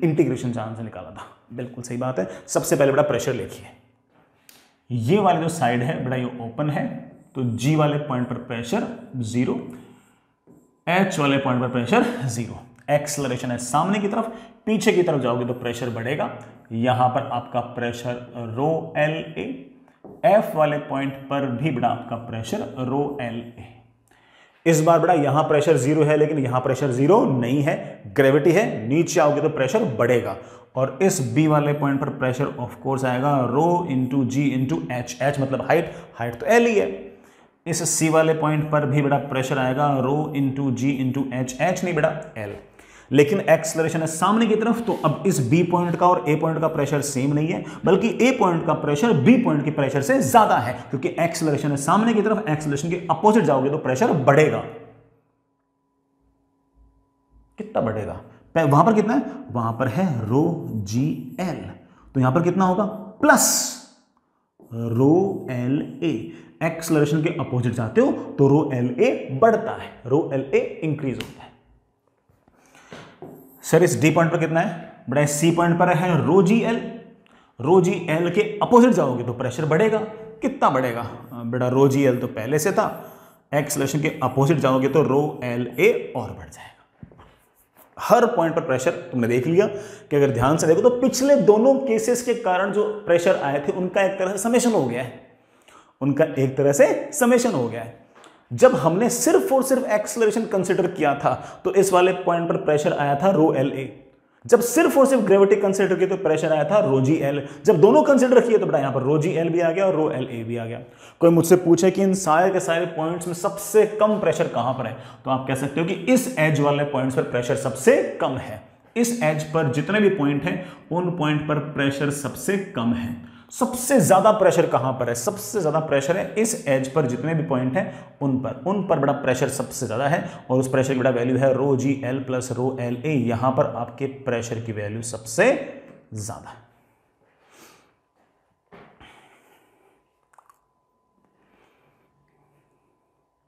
इंटीग्रेशन चांस से निकाला था। बिल्कुल सही बात है। सबसे पहले बड़ा प्रेशर लिखिए। ये वाले जो साइड है, बड़ा ये ओपन है। तो जी वाले पॉइंट पर प्रेशर ज़ीरो एच वाले पॉइंट पर प्रेशर ज़ीरो एक्सलरेशन है सामने की तरफ़, पीछे की तरफ़ जाओगे तो प्रेशर बढ़ेगा। यहाँ पर आपका pressure rho L A F वाले पॉइंट पर भी बड़ा आपका प्रेशर रो एल ए इस बार बड़ा यहाँ प्रेशर ज़ीरो है, लेकिन यहाँ प्रेशर ज़ीरो नहीं है। ग्रेविटी है, नीचे आओगे तो प्रेशर बढ़ेगा। और इस बी वाले पॉइंट पर प्रेशर ऑफ़ कोर्स आएगा rho into G into H H मतलब हाइट हाइट तो एल ही है। इस सी वाले पॉइंट पर भी बड़ा प्रेशर आएगा rho into G into H H नहीं बेटा एल लेकिन एक्सलरेशन है सामने की तरफ़ तो अब इस बी पॉइंट का और ए पॉइंट का प्रेशर सेम नहीं है, बल्कि ए पॉइंट का प्रेशर बी पॉइंट के प्रेशर से ज़्यादा है, क्योंकि एक्सलरेशन है सामने की तरफ़ एक्सलरेशन के अपोजिट जाओगे तो प्रेशर बढ़ेगा। कितना बढ़ेगा? वहाँ पर कितना है? वहाँ पर है रो जी एल तो यहाँ पर कितना होगा? Plus rho L A acceleration के अपोजिट जाते हो तो रो एल ए बढ़ता है, रो एल ए इंक्रीज होता है। सर, इस डी पॉइंट पर कितना है? बड़ा सी पॉइंट पर है, rho G L. Rho G L के अपोजिट जाओगे तो प्रेशर बढ़ेगा। कितना बढ़ेगा? बेटा, रो जी एल तो पहले से था। एक्सलेशन के अपोजिट जाओगे तो रो एल ए और बढ़ जाएगा। हर पॉइंट पर प्रेशर तुमने देख लिया कि अगर ध्यान से देखो तो पिछले दोनों केसेस के कारण जो प्रेशर आए थे, उनका एक तरह से समेशन हो गया है। उनका एक तरह से समेशन हो गया है। जब हमने सिर्फ़ और सिर्फ़ एक्सलरेशन कंसिडर किया था तो इस वाले पॉइंट पर प्रेशर आया था रो एल ए जब सिर्फ़ और सिर्फ़ ग्रेविटी कंसिडर किया तो प्रेशर आया था रोजी एल जब दोनों कंसिडर किए तो बड़ा यहाँ पर रोजी एल भी आ गया और रो एल ए भी आ गया। कोई मुझसे पूछे कि इन सारे के सारे पॉइंट्स में सबसे कम प्रेशर कहाँ पर है? तो आप कह सकते हो कि इस एज वाले पॉइंट्स पर प्रेशर सबसे कम है। इस एज पर जितने भी पॉइंट हैं, उन पॉइंट पर प्रेशर सबसे कम है। सबसे ज़्यादा प्रेशर कहाँ पर है? सबसे ज़्यादा प्रेशर है इस एज पर, जितने भी पॉइंट हैं, उन पर। उन पर बड़ा प्रेशर सबसे ज़्यादा है और उस प्रेशर की बड़ा वैल्यू है rho G L plus rho L A यहाँ पर आपके प्रेशर की वैल्यू सबसे ज़्यादा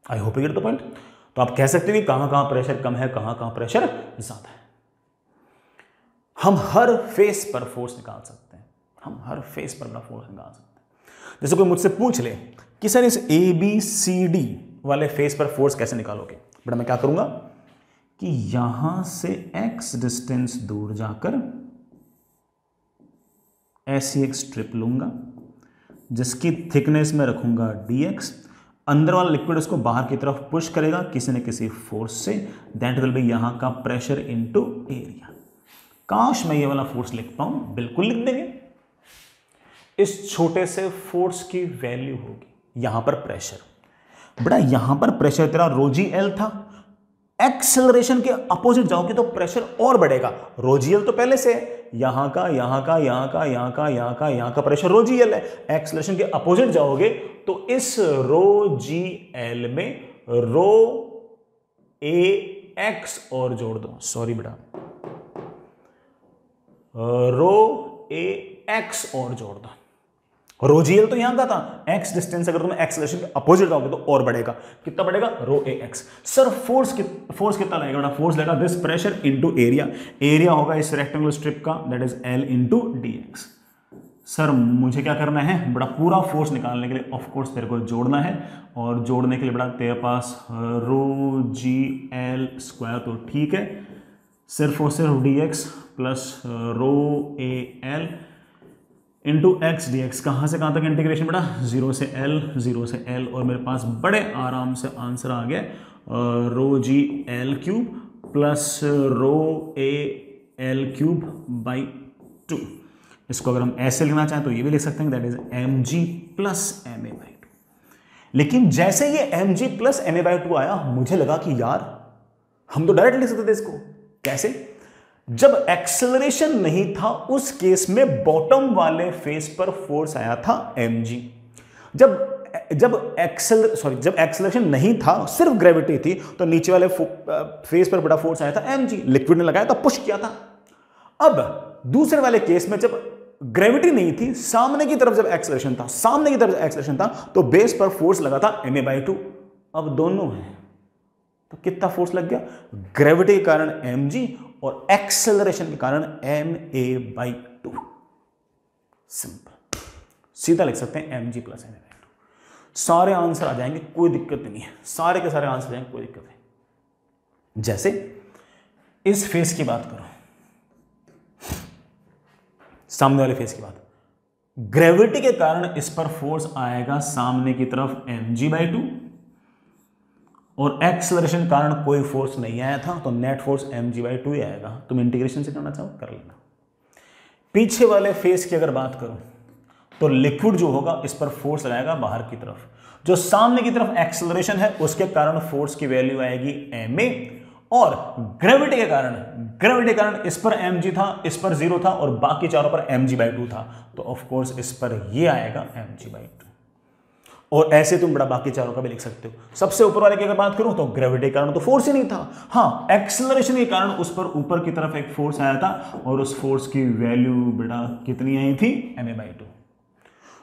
I hope get the point तो आप कह सकते हो कि कहाँ कहाँ प्रेशर कम है कहाँ कहाँ प्रेशर ज़्यादा है। हम हर फेस पर फोर्स निकाल सकते हम हर फेस पर अपना फोर्स निकाल सकते हैं। जैसे कोई मुझसे पूछ ले कि सर इस ए बी सी डी वाले फेस पर फोर्स कैसे निकालोगे? बड़ा मैं क्या करूँगा कि यहाँ से एक्स डिस्टेंस दूर जाकर ऐसी एक स्ट्रिप लूँगा, जिसकी थिकनेस में रखूँगा एक्स अंदर वाला लिक्विड उसको बाहर की तरफ़ पुश करेगा किसी न किसी force say that will be यहाँ का प्रेशर इनटू एरिया काश मैं ये वाला फोर्स लिख पाऊँ, बिल्कुल लिख देंगे। इस छोटे से फोर्स की वैल्यू होगी। यहाँ पर प्रेशर बेटा यहाँ पर प्रेशर तेरा रोजी एल था। एक्सेलरेशन के अपोजिट जाओगे तो प्रेशर और बढ़ेगा। रोजीएल तो पहले से यहाँ का यहाँ का यहाँ का यहाँ का यहाँ का यहाँ का प्रेशर रोजीएल है। एक्सेलरेशन के अपोजिट जाओगे तो इस रो जी एल में रो ए एक्स और जोड़ दो। सॉरी बेटा। रो ए एक्स और जोड़ दो। रोजीएल तो यहाँ का था। एक्स डिस्टेंस अगर तुम एक्सलेशन के अपोजिट जाओगे तो और बढ़ेगा। कितना बढ़ेगा? Rho A X sir force कि, फोर्स कितना लगेगा? बेटा फोर्स लगेगा this pressure into area area होगा इस रेक्टेंगुलर स्ट्रिप का that is L into D X sir मुझे क्या करना है? बड़ा पूरा फोर्स निकालने के लिए ऑफ़ कोर्स तेरे को जोड़ना है। और जोड़ने के लिए बड़ा तेरे पास रो जी एल स्क्वायर तो ठीक है। सिर्फ़ और सिर्फ़ D X plus rho A L into X D X कहाँ से, कहाँ तक इंटीग्रेशन बेटा ज़ीरो से एल ज़ीरो से एल और मेरे पास बड़े आराम से आंसर आ गया rho G L cube plus rho A L cube by two इसको अगर हम ऐसे लिखना चाहें तो ये भी लिख सकते हैं that is M G plus M A by two लेकिन जैसे ये M G plus M A by two आया, मुझे लगा कि यार, हम तो डायरेक्ट लिख सकते थे इसको. कैसे? जब एक्सेलरेशन नहीं था, उस केस में बॉटम वाले फेस पर फोर्स आया था एमजी जब जब एक्सेल सॉरी जब एक्सेलरेशन नहीं था, सिर्फ़ ग्रेविटी थी तो नीचे वाले फेस पर बड़ा फोर्स आया था एमजी लिक्विड ने लगाया था पुश किया था। अब दूसरे वाले केस में जब ग्रेविटी नहीं थी, सामने की तरफ़ जब एक्सेलरेशन था, सामने की तरफ़ एक्सेलरेशन था तो बेस पर फोर्स लगा था एम ए बाई टू अब दोनों हैं। तो कितना फोर्स लग गया? ग्रेविटी के कारण एम और एक्सेलरेशन के कारण M A by two simple सीधा लिख सकते हैं M G plus M A by two सारे आंसर आ जाएँगे, कोई दिक्कत नहीं है। सारे के सारे आंसर जाएँगे, कोई दिक्कत नहीं। जैसे इस फेस की बात करो। सामने वाले फेस की बात। ग्रेविटी के कारण इस पर फोर्स आएगा सामने की तरफ़ एम जी बाई टू और एक्सलरेशन कारण कोई फोर्स नहीं आया था तो net force M G by two ही आएगा। तुम इंटीग्रेशन से करना चाहो, कर लेना। पीछे वाले फेस की अगर बात करो तो लिक्विड जो होगा, इस पर फोर्स लगाएगा बाहर की तरफ़। जो सामने की तरफ़ एक्सलरेशन है, उसके कारण फोर्स की वैल्यू आएगी एम ए और ग्रेविटी के कारण ग्रेविटी के कारण इस पर एम जी था, इस पर ज़ीरो था और बाकी चारों पर एम जी बाई टू था। तो ऑफकोर्स इस पर ये आएगा एम जी बाई टू और ऐसे तुम बड़ा बाकी चारों का भी लिख सकते हो। सबसे ऊपर वाले की अगर बात करूँ तो ग्रेविटी के कारण तो फोर्स ही नहीं था। हाँ एक्सलरेशन के कारण उस पर ऊपर की तरफ़ एक फोर्स आया था और उस फोर्स की वैल्यू बेटा कितनी आई थी? एम ए बाई टू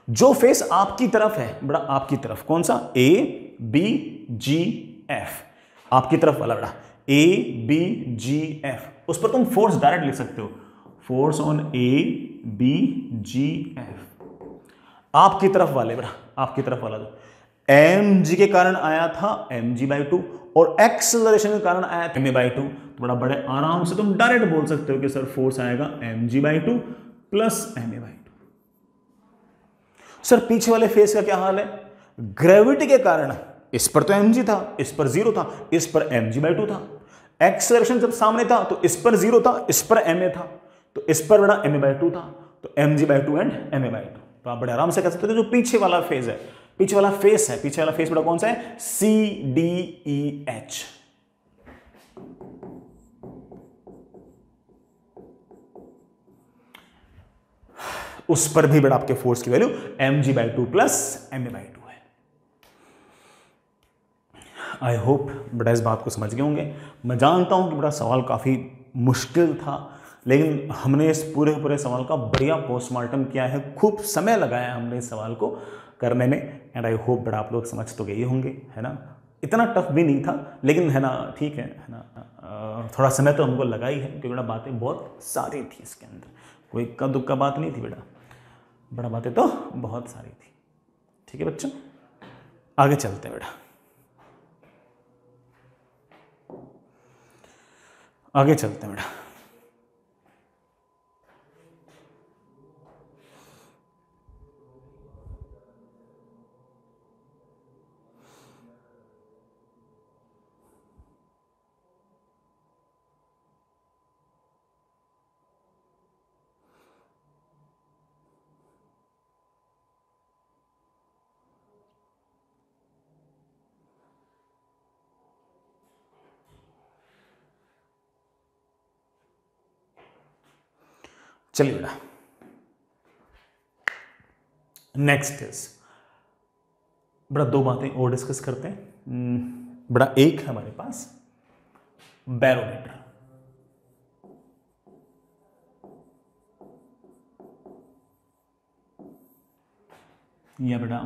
जो फेस आपकी तरफ़ है, बड़ा आपकी तरफ़। कौन सा? ए बी जी एफ़ आपकी तरफ़ वाला बड़ा। ए बी जी एफ़ उस पर तुम फोर्स डायरेक्ट लिख सकते हो। Force on A B G F आपकी तरफ़ वाले बड़ा। आपकी तरफ़ जो। एम जी के कारण आया था एम जी बाई टू और एक्सलरेशन के कारण आया था एम ए बाई टू तो बड़ा बड़े आराम से तुम डायरेक्ट बोल सकते हो कि सर फोर्स आएगा M G by two plus M A by two sir पीछे वाले फेस का क्या हाल है? ग्रेविटी के कारण इस पर तो एम जी था, इस पर ज़ीरो था, इस पर एम जी बाई टू था। एक्सलरेशन जब सामने था तो इस पर ज़ीरो था, इस पर एम ए था। तो इस पर बड़ा एम ए बाई टू था। तो M G by two and M A by two तो आप बड़े आराम से कह सकते हो जो पीछे वाला फ़ेज़ है। पीछे वाला फेस है, पीछे वाला फेस बड़ा कौन सा है? सी डी ई एच उस पर भी बड़ा आपके फोर्स की value M G by two plus M A by two है। आई होप बड़ा इस बात को समझ गए होंगे। मैं जानता हूँ कि बड़ा सवाल काफ़ी मुश्किल था लेकिन हमने इस पूरे पूरे सवाल का बढ़िया पोस्टमार्टम किया है। खूब समय लगाया हमने इस सवाल को करने में। एंड आई होप बड़ा आप लोग समझ तो गए ही होंगे, है ना? इतना टफ भी नहीं था, लेकिन, है ना, ठीक है है ना थोड़ा समय तो हमको लगा ही है, क्योंकि बेटा बातें बहुत सारी थी इसके अंदर। कोई इक्का दुक्का बात नहीं थी बेटा। बड़ा बातें तो बहुत सारी थी। ठीक है बच्चों? आगे चलते हैं बेटा। आगे चलते हैं बेटा। चलिए बेटा नेक्स्ट इज़ बड़ा दो बातें और डिस्कस करते हैं। हम्म, बड़ा एक है हमारे पास बैरोमीटर या बेटा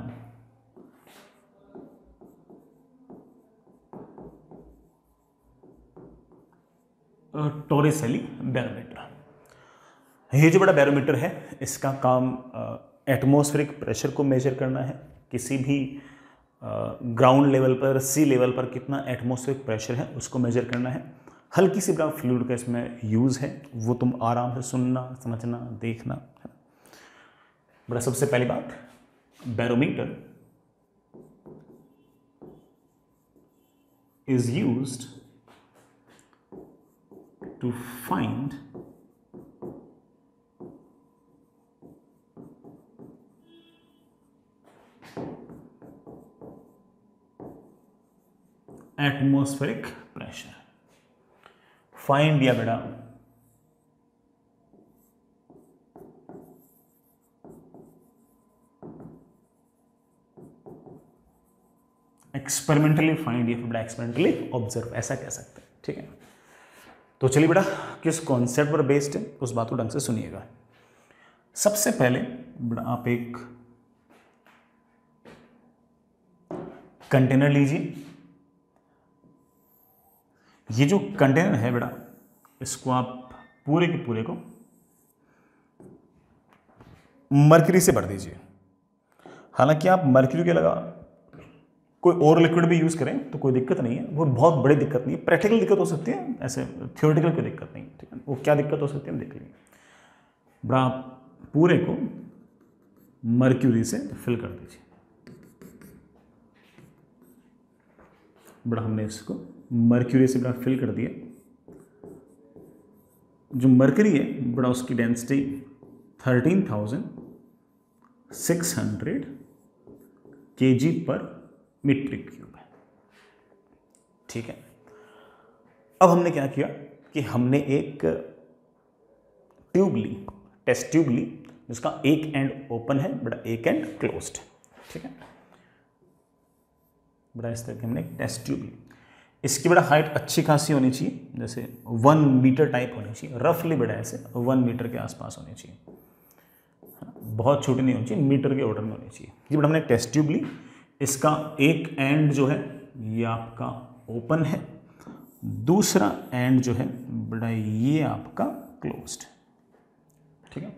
टोरेसली बैरोमीटर ये जो बड़ा बैरोमीटर है, इसका काम एटमॉस्फेरिक प्रेशर को मेजर करना है। किसी भी ग्राउंड लेवल पर सी लेवल पर कितना एटमॉस्फेरिक प्रेशर है, उसको मेजर करना है। हल्की सी बड़ा फ्लूड का इसमें यूज़ है, वो तुम आराम से सुनना, समझना, देखना, है बड़ा सबसे पहली बात barometer is used to find atmospheric pressure find दिया बेटा एक्सपेरिमेंटली फाइंड या फिर एक्सपेरिमेंटली ऑब्ज़र्व ऐसा कह सकते हैं, ठीक है? तो चलिए बेटा, किस कॉन्सेप्ट पर बेस्ड है, उस बात को ढंग से सुनिएगा। सबसे पहले आप एक कंटेनर लीजिए। ये जो कंटेनर है बेटा, इसको आप पूरे के पूरे को मर्करी से भर दीजिए। हालाँकि आप मर्क्यूरी के लगा कोई और लिक्विड भी यूज़ करें तो कोई दिक्कत नहीं है। वो बहुत बड़ी दिक्कत नहीं है। प्रैक्टिकल दिक्कत हो सकती है, ऐसे थियोरिटिकल कोई दिक्कत नहीं, ठीक है वो क्या दिक्कत हो सकती है, हम देख लेंगे। बड़ा पूरे को मर्क्यूरी से फिल कर दीजिए। बड़ा हमने इसको मर्क्यूरी से बड़ा फिल कर दिया। जो मर्करी है, बड़ा उसकी density thirteen thousand six hundred K G पर मीट्रिक क्यूब है। ठीक है? अब हमने क्या किया कि हमने एक ट्यूब ली टेस्ट ट्यूब ली जिसका एक एंड ओपन है, बड़ा एक एंड क्लोज्ड ठीक है? बड़ा इस तरह की हमने टेस्ट ट्यूब ली इसकी बड़ा हाइट अच्छी खासी होनी चाहिए, जैसे वन मीटर टाइप होनी चाहिए रफली बड़ा ऐसे वन मीटर के आसपास होनी चाहिए। बहुत छोटी नहीं होनी चाहिए मीटर के ऑर्डर में होनी चाहिए। ये बड़ा हमने टेस्ट ट्यूब ली। इसका एक एंड जो है, ये आपका ओपन है। दूसरा एंड जो है, बड़ा ये आपका क्लोज्ड ठीक है?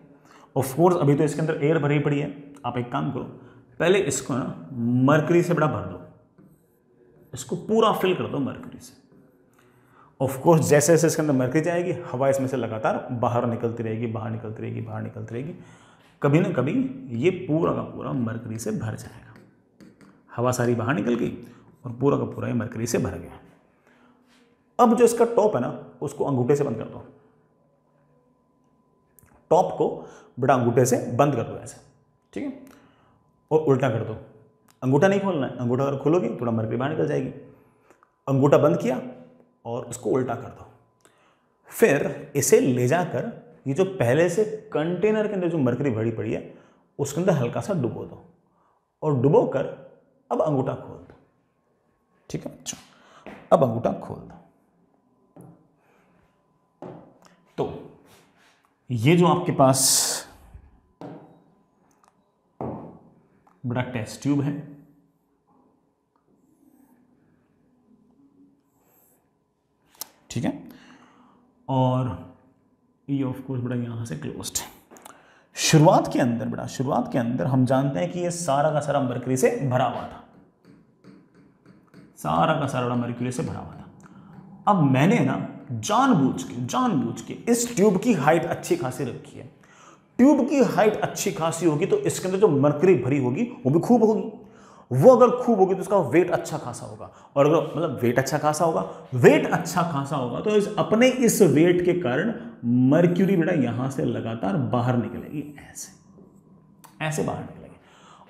ऑफकोर्स अभी तो इसके अंदर एयर भरी पड़ी है। आप एक काम करो, पहले इसको ना मरकरी से बड़ा भर दो। इसको पूरा फिल कर दो मरकरी से। ऑफकोर्स जैसे जैसे इसके अंदर मरकरी जाएगी, हवा इसमें से लगातार बाहर निकलती रहेगी, बाहर निकलती रहेगी, बाहर निकलती रहेगी। कभी ना कभी ये पूरा का पूरा मरकरी से भर जाएगा। हवा सारी बाहर निकल गई और पूरा का पूरा ये मरकरी से भर गया। अब जो इसका टॉप है ना, उसको अंगूठे से बंद कर दो। टॉप को बड़ा अंगूठे से बंद कर दो ऐसे। ठीक है? और उल्टा कर दो। अंगूठा नहीं खोलना है। अंगूठा अगर खोलोगे, थोड़ा मरकरी बाहर निकल जाएगी। अंगूठा बंद किया और उसको उल्टा कर दो। फिर इसे ले जाकर, ये जो पहले से कंटेनर के अंदर जो मरकरी भरी पड़ी है, उसके अंदर हल्का सा डुबो दो और डुबो कर अब अंगूठा खोल दो। ठीक है बच्चों? अब अंगूठा खोल दो। तो ये जो आपके पास बड़ा टेस्ट ट्यूब है ठीक है? और ये ऑफ़ कोर्स बड़ा यहाँ से क्लोज्ड है। शुरुआत के अंदर बेटा, शुरुआत के अंदर हम जानते हैं कि ये सारा का सारा मरकरी से भरा हुआ था। सारा का सारा मरकरी से भरा हुआ था। अब मैंने ना जानबूझ के जानबूझ के इस ट्यूब की हाइट अच्छी खासी रखी है। ट्यूब की हाइट अच्छी खासी होगी तो इसके अंदर जो मरकरी भरी होगी वो भी खूब होगी। वो अगर खूब होगी तो उसका वेट अच्छा खासा होगा। और अगर मतलब वेट अच्छा खासा होगा वेट अच्छा खासा होगा तो इस, अपने इस वेट के कारण मर्क्यूरी बेटा यहाँ से लगातार बाहर निकलेगी, ऐसे। ऐसे बाहर निकलेगी।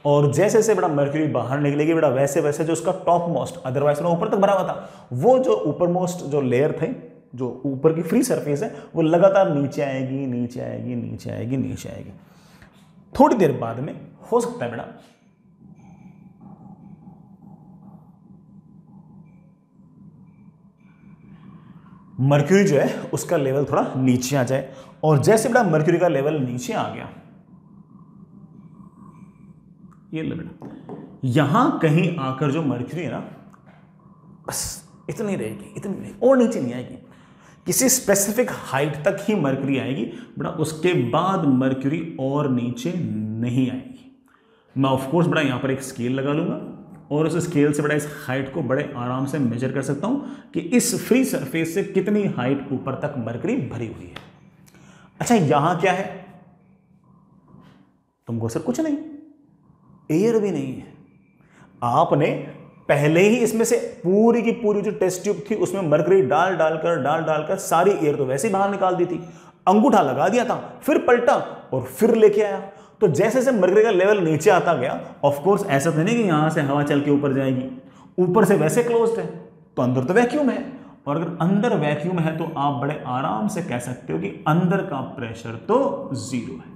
और जैसे जैसे बेटा मर्क्यूरी बाहर निकलेगी बेटा, वैसे वैसे जो उसका टॉप मोस्ट अदरवाइज़ ऊपर तक भरा हुआ था, वो जो ऊपर मोस्ट जो लेयर थे, जो ऊपर की फ्री सरफेस है, वो लगातार नीचे आएगी नीचे आएगी नीचे आएगी नीचे आएगी। थोड़ी देर बाद में, हो सकता है बेटा मर्क्यूरी जो है, उसका लेवल थोड़ा नीचे आ जाए। और जैसे बेटा मर्क्यूरी का लेवल नीचे आ गया। ये यहाँ कहीं आकर जो मर्क्यूरी है ना, बस इतनी रहेगी इतनी रहेगी और नीचे नहीं आएगी। किसी स्पेसिफिक हाइट तक ही मर्क्यूरी आएगी, बड़ा उसके बाद मर्क्यूरी और नीचे नहीं आएगी। मैं ऑफकोर्स बड़ा यहाँ पर एक स्केल लगा लूँगा। और उस स्केल से बड़ा इस हाइट को बड़े आराम से मेजर कर सकता हूँ कि इस फ्री सरफेस से कितनी हाइट ऊपर तक मरकरी भरी हुई है। अच्छा यहाँ क्या है? तुमको सर कुछ नहीं। एयर भी नहीं है। आपने पहले ही इसमें से पूरी की पूरी जो टेस्ट ट्यूब थी, उसमें मरकरी डाल डालकर डाल डालकर सारी एयर तो वैसे ही बाहर निकाल दी थी। अंगूठा लगा दिया था, फिर पलटा और फिर लेके आया। तो जैसे जैसे मरकरी का लेवल नीचे आता गया ऑफकोर्स ऐसा तो नहीं कि यहाँ से हवा चल के ऊपर जाएगी। ऊपर से वैसे क्लोज है तो अंदर तो वैक्यूम है। और अगर अंदर वैक्यूम है तो आप बड़े आराम से कह सकते हो कि अंदर का प्रेशर तो ज़ीरो है।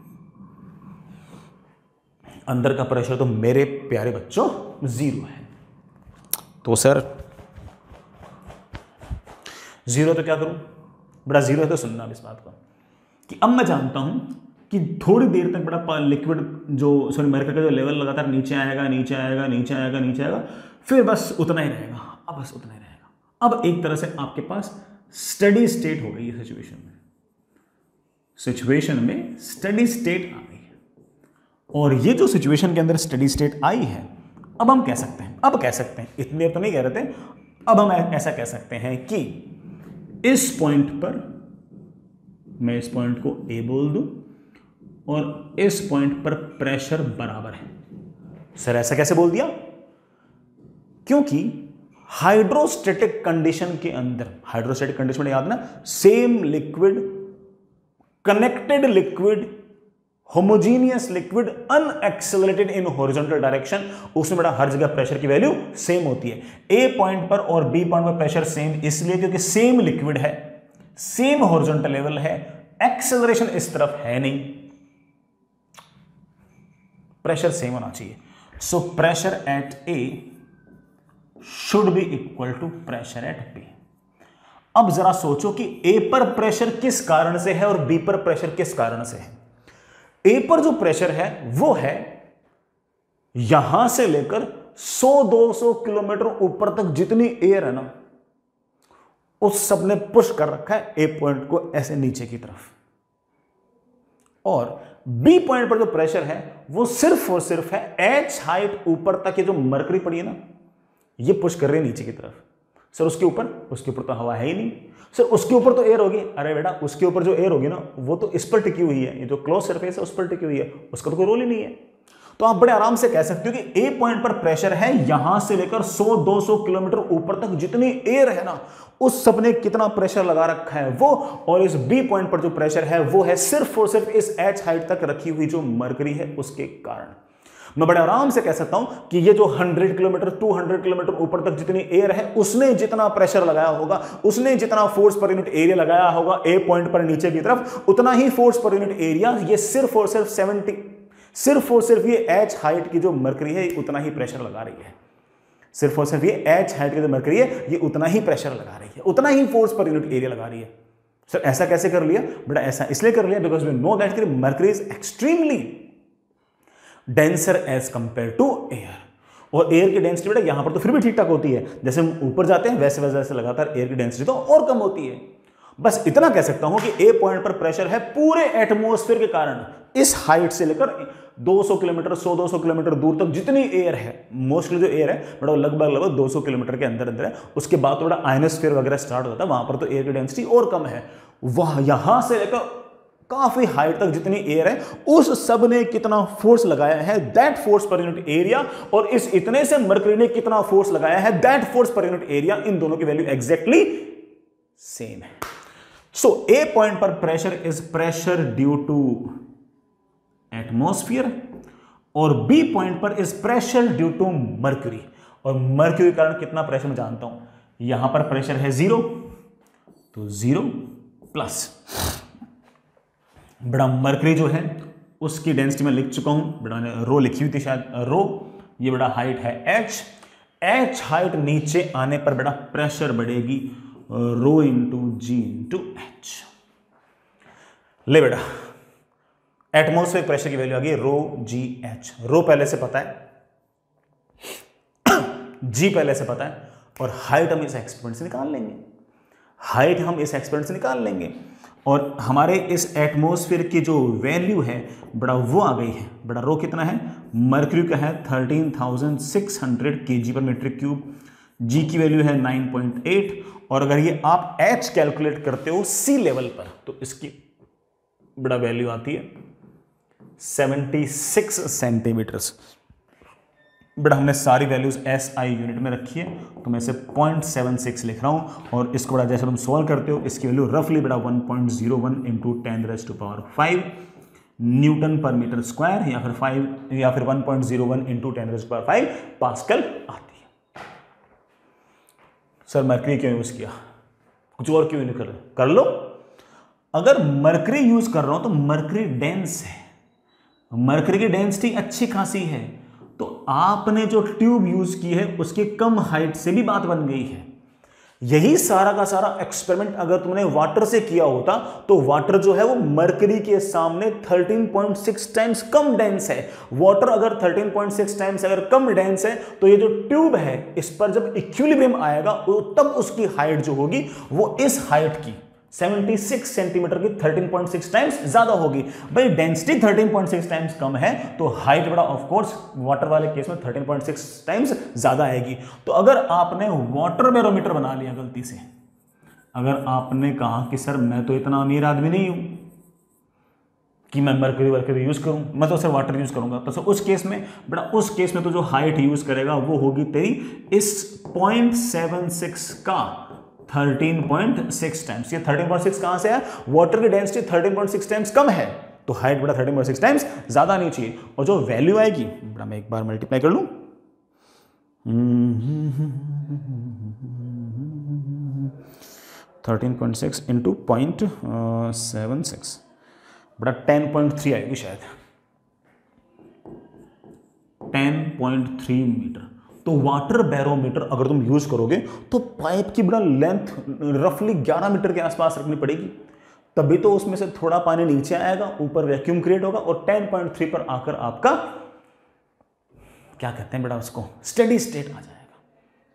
अंदर का प्रेशर तो मेरे प्यारे बच्चों ज़ीरो है। तो सर ज़ीरो तो क्या करूँ? बड़ा ज़ीरो है तो सुनना इस बात का। कि अब मैं जानता हूँ कि थोड़ी देर तक बड़ा लिक्विड जो सॉरी मरकर का जो लेवल लगातार नीचे आएगा नीचे आएगा नीचे आएगा नीचे आएगा, फिर बस उतना ही रहेगा। अब बस उतना ही रहेगा। अब एक तरह से आपके पास स्टडी स्टेट हो गई है सिचुएशन में। सिचुएशन में स्टडी स्टेट आ गई है। और ये जो सिचुएशन के अंदर स्टडी स्टेट आई है, अब हम कह सकते हैं, अब कह सकते हैं, इतनी तो नहीं कह रहे थे, अब हम ऐसा कह सकते हैं कि इस पॉइंट पर मैं इस पॉइंट को ए बोल दूँ और इस पॉइंट पर प्रेशर बराबर है। सर, ऐसा कैसे बोल दिया? क्योंकि हाइड्रोस्टेटिक कंडीशन के अंदर हाइड्रोस्टेटिक कंडीशन में याद ना same liquid connected liquid homogeneous liquid unaccelerated in horizontal direction उसमें बड़ा हर जगह प्रेशर की वैल्यू सेम होती है। ए पॉइंट पर और बी पॉइंट पर प्रेशर सेम इसलिए क्योंकि सेम लिक्विड है सेम हॉरिजॉन्टल लेवल है एक्सेलरेशन इस तरफ़ है नहीं। प्रेशर सेम होना चाहिए। So pressure at A should be equal to pressure at B अब जरा सोचो कि ए पर प्रेशर किस कारण से है और बी पर प्रेशर किस कारण से है। ए पर जो प्रेशर है, वो है यहाँ से लेकर 100-200 किलोमीटर ऊपर तक जितनी एयर है ना, उस सबने पुश कर रखा है ए पॉइंट को ऐसे नीचे की तरफ़। और बी पॉइंट पर जो प्रेशर है, वो सिर्फ़ और सिर्फ़ है एच हाइट ऊपर तक ये जो मरकरी पड़ी है ना, ये पुश कर रही है नीचे की तरफ़। सर उसके ऊपर? उसके ऊपर तो हवा है ही नहीं। सर उसके ऊपर तो एयर होगी। अरे बेटा, उसके ऊपर जो एयर होगी ना, वो तो इस पर टिकी हुई है। ये जो क्लोज सरफेस है, उस पर टिकी हुई है। उसका तो कोई रोल ही नहीं है। तो आप बड़े आराम से कह सकते हो कि ए पॉइंट पर प्रेशर है, यहाँ से लेकर 100-200 किलोमीटर ऊपर तक जितनी एयर है ना उस सबने कितना प्रेशर लगा रखा है वो, और इस बी पॉइंट पर जो प्रेशर है, वो है सिर्फ़ और सिर्फ़ इस एच हाइट तक रखी हुई जो मरकरी है, उसके कारण। मैं बड़े आराम से कह सकता हूँ कि ये जो 100 किलोमीटर 200 किलोमीटर ऊपर तक जितनी एयर है, उसने जितना प्रेशर लगाया होगा, उसने जितना फोर्स पर यूनिट एरिया लगाया होगा ए पॉइंट पर नीचे की तरफ़, उतना ही फोर्स पर यूनिट एरिया ये सिर्फ़ और सिर्फ़ 70 सिर्फ़ और सिर्फ़ ये एच हाइट की जो मरकरी है, उतना ही प्रेशर लगा रही है। सिर्फ़ और सिर्फ़ ये एच हाइट की जो मरकरी है ये उतना ही प्रेशर लगा रही है, उतना ही फोर्स पर यूनिट एरिया लगा रही है। सर ऐसा कैसे कर लिया? बेटा, ऐसा इसलिए कर लिया because we know that mercury is extremely denser as compare to air और एयर की डेंसिटी बेटा यहाँ पर तो फिर भी ठीक ठाक होती है। जैसे हम ऊपर जाते हैं वैसे वैसे वैसे लगातार एयर की डेंसिटी तो और कम होती है। बस इतना कह सकता हूँ कि ए पॉइंट पर प्रेशर है पूरे एटमोस्फेयर के कारण। इस हाइट से लेकर 200 किलोमीटर 100-200 किलोमीटर दूर तक जितनी एयर है मोस्टली जो एयर है बड़ा लगभग लगभग 200 किलोमीटर के अंदर अंदर है। उसके बाद बड़ा आयनोस्फेयर वगैरह स्टार्ट होता है, वहाँ पर तो एयर की डेंसिटी और कम है। वह यहाँ से लेकर काफ़ी हाइट तक जितनी एयर है, उस सबने कितना फोर्स लगाया है? That force per unit area और इस इतने से मरकरी ने कितना फोर्स लगाया है? That force per unit area इन दोनों की वैल्यू एग्जैक्टली सेम है। सो ए पॉइंट पर pressure is pressure due to atmosphere और बी पॉइंट पर is pressure due to mercury और मर्क्यूरी कारण कितना प्रेशर मैं जानता हूँ? यहाँ पर प्रेशर है ज़ीरो तो ज़ीरो प्लस बड़ा मरकरी जो है, उसकी डेंसिटी में लिख चुका हूँ। बड़ा रो लिखी हुई थी शायद। रो ये बड़ा हाइट है एच एच हाइट नीचे आने पर बड़ा प्रेशर बढ़ेगी। Rho into G into H ले बेटा एटमोस्फेयर प्रेशर की वैल्यू आ गई रो जी एच रो पहले से पता है जी पहले से पता है, और हाइट हम इस एक्सपेरिमेंट से निकाल लेंगे। हाइट हम इस एक्सपेरिमेंट से निकाल लेंगे, और हमारे इस एटमोसफियर की जो वैल्यू है, बड़ा वो आ गई है। बड़ा रो कितना है? मर्क्यू का है थर्टीन थाउज़ेंड सिक्स हंड्रेड के जी पर मीटर क्यूब जी की वैल्यू है नाइन पॉइंट एट और अगर ये आप एच कैलकुलेट करते हो सी लेवल पर तो इसकी बड़ा वैल्यू आती है सेवेंटी सिक्स सेंटीमीटर्स बट हमने सारी वैल्यूज़ एस आई यूनिट में रखी है तो मैं इसे पॉइंट सेवन सिक्स लिख रहा हूँ और इसको बड़ा जैसे हम सॉल्व करते हो, इसकी वैल्यू रफली बड़ा one point zero one into ten raise to power five newton per metre square या फिर फाइव या फिर one point zero one into ten raise to power five pascal आती सर, मर्करी क्यों यूज़ किया? कुछ और क्यों नहीं कर रहे? कर लो। अगर मरकरी यूज़ कर रहा हूँ तो मर्करी डेंस है। मरकरी की डेंसिटी अच्छी खासी है। तो आपने जो ट्यूब यूज़ की है, उसकी कम हाइट से भी बात बन गई है। यही सारा का सारा एक्सपेरिमेंट अगर तुमने वाटर से किया होता तो वाटर जो है वो मरकरी के सामने 13.6 टाइम्स कम डेंस है। वाटर अगर 13.6 टाइम्स अगर कम डेंस है तो ये जो ट्यूब है, इस पर जब इक्विलिब्रियम आएगा तब उसकी हाइट जो होगी, वो इस हाइट की। 76 सेंटीमीटर की 13.6 टाइम्स ज़्यादा होगी। भाई डेंसिटी 13.6 टाइम्स कम है तो हाइट बड़ा ऑफ़ कोर्स वाटर वाले केस में 13.6 टाइम्स ज़्यादा आएगी। तो अगर आपने वाटर बैरोमीटर बना लिया गलती से, अगर आपने कहा कि, सर, मैं तो इतना अमीर आदमी नहीं हूँ कि मैं मरकरी वर्करी यूज़ करूँ, मैं तो सिर्फ़ वाटर यूज़ करूँगा। तो सर, उस केस में, बड़ा, उस केस में तो जो हाइट यूज़ करेगा, वो होगी तेरी इस पॉइंट का 13.6 टाइम्स ये 13.6 कहाँ से है? वाटर की डेंसिटी 13.6 टाइम्स कम है तो हाइट बड़ा 13.6 टाइम्स ज़्यादा नहीं चाहिए। और जो वैल्यू आएगी, बड़ा मैं एक बार मल्टीप्लाई कर लू। Thirteen point six into point seven six बड़ा टेन पॉइंट थ्री आएगी शायद। टेन पॉइंट थ्री मीटर तो वाटर बैरोमीटर अगर तुम यूज़ करोगे तो पाइप की बड़ा लेंथ रफली 11 मीटर के आसपास रखनी पड़ेगी। तभी तो उसमें से थोड़ा पानी नीचे आएगा, ऊपर वैक्यूम क्रिएट होगा और 10.3 पर आकर आपका, क्या कहते हैं बेटा उसको स्टडी स्टेट आ जाएगा।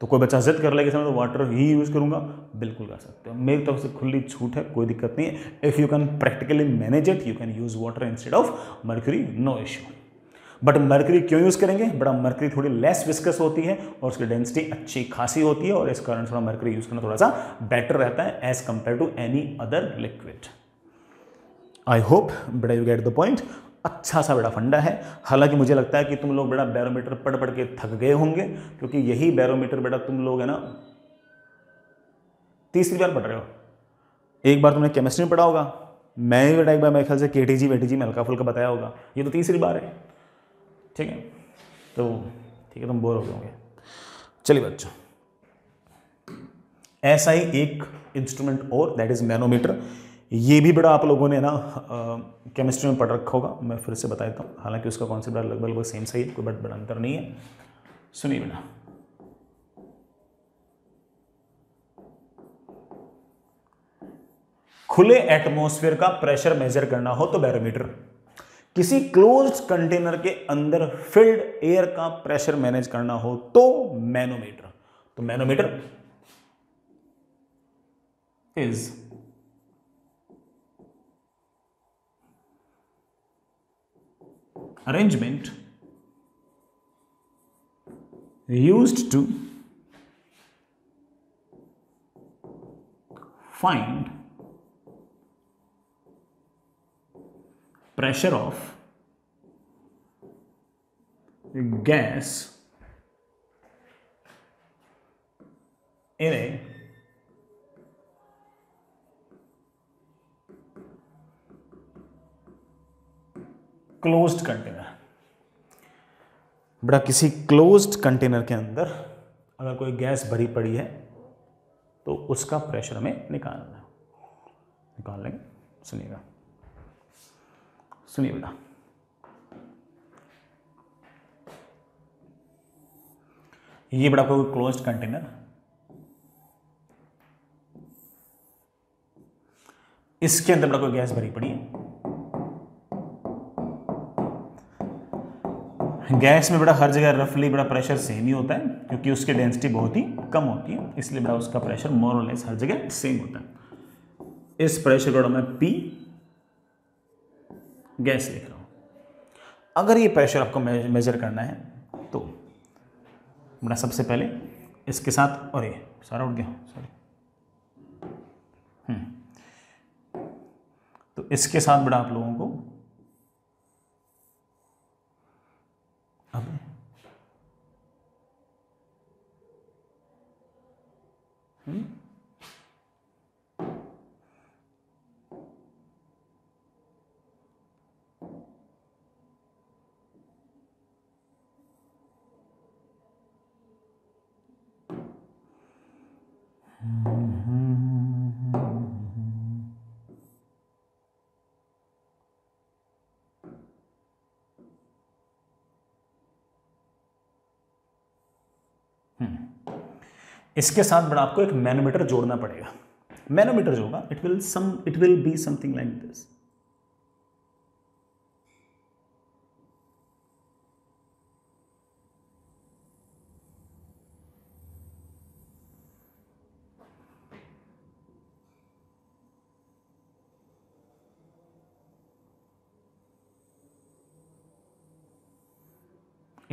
तो कोई बच्चा जिद कर ले कि मैं तो वाटर ही यूज़ करूँगा, बिल्कुल कर सकते हो। मेरी तरफ़ से खुली छूट है, कोई दिक्कत नहीं है। If you can practically manage it you can use water instead of mercury no issue but mercury क्यों यूज़ करेंगे? बड़ा मर्करी थोड़ी लेस विस्कस होती है और उसकी डेंसिटी अच्छी खासी होती है और इस कारण थोड़ा मर्करी यूज़ करना थोड़ा सा बेटर रहता है as compare to any other liquid I hope बड़ा यू गेट द पॉइंट अच्छा सा बड़ा फंडा है। हालाँकि मुझे लगता है कि तुम लोग बड़ा बैरोमीटर पढ़ पढ़ के थक गए होंगे, क्योंकि यही बैरोमीटर बेटा तुम लोग है ना, तीसरी बार पढ़ रहे हो। एक बार तुमने केमिस्ट्री में पढ़ा होगा। मैं बेटा एक बार मेरे ख्याल से के टी जी वेटी जी में हल्का फुल्का बताया होगा। ये तो तीसरी बार है। ठीक है? तो ठीक है, तुम बोर हो गए होंगे चलिए बच्चों। ऐसा ही एक इंस्ट्रूमेंट और दैट इज़ मैनोमीटर ये भी बड़ा आप लोगों ने ना केमिस्ट्री में पढ़ रखा होगा। मैं फिर से बता देता हूँ। हालाँकि उसका कॉन्सेप्ट लगभग लगभग सेम सही है कोई बट बड़ा अंतर नहीं है। सुनिए बेटा। खुले एटमॉस्फेयर का प्रेशर मेजर करना हो तो बैरोमीटर किसी क्लोज्ड कंटेनर के अंदर फिल्ड एयर का प्रेशर मैनेज करना हो तो मैनोमीटर। तो manometer is arrangement used to find pressure of gas in a closed container बड़ा किसी क्लोज्ड कंटेनर के अंदर अगर कोई गैस भरी पड़ी है तो उसका प्रेशर हमें निकालना निकाल लेंगे, सुनिएगा। सुनिए बेटा ये बड़ा कोई क्लोज्ड कंटेनर इसके अंदर बड़ा कोई गैस भरी पड़ी है? गैस में बड़ा हर जगह रफली बड़ा प्रेशर सेम ही होता है, क्योंकि उसकी डेंसिटी बहुत ही कम होती है, इसलिए बड़ा उसका प्रेशर मोर और लेस हर जगह सेम होता है। इस प्रेशर को मैं पी गैस लिख रहा हूँ। अगर ये प्रेशर आपको मेजर करना है तो बड़ा सबसे पहले इसके साथ, और ये, सारा उठ गया सॉरी हम्म। तो इसके साथ बड़ा आप लोगों को अब हम्म। इसके साथ बड़ा आपको एक मैनोमीटर जोड़ना पड़ेगा। मैनोमीटर जो होगा it will some it will be something like this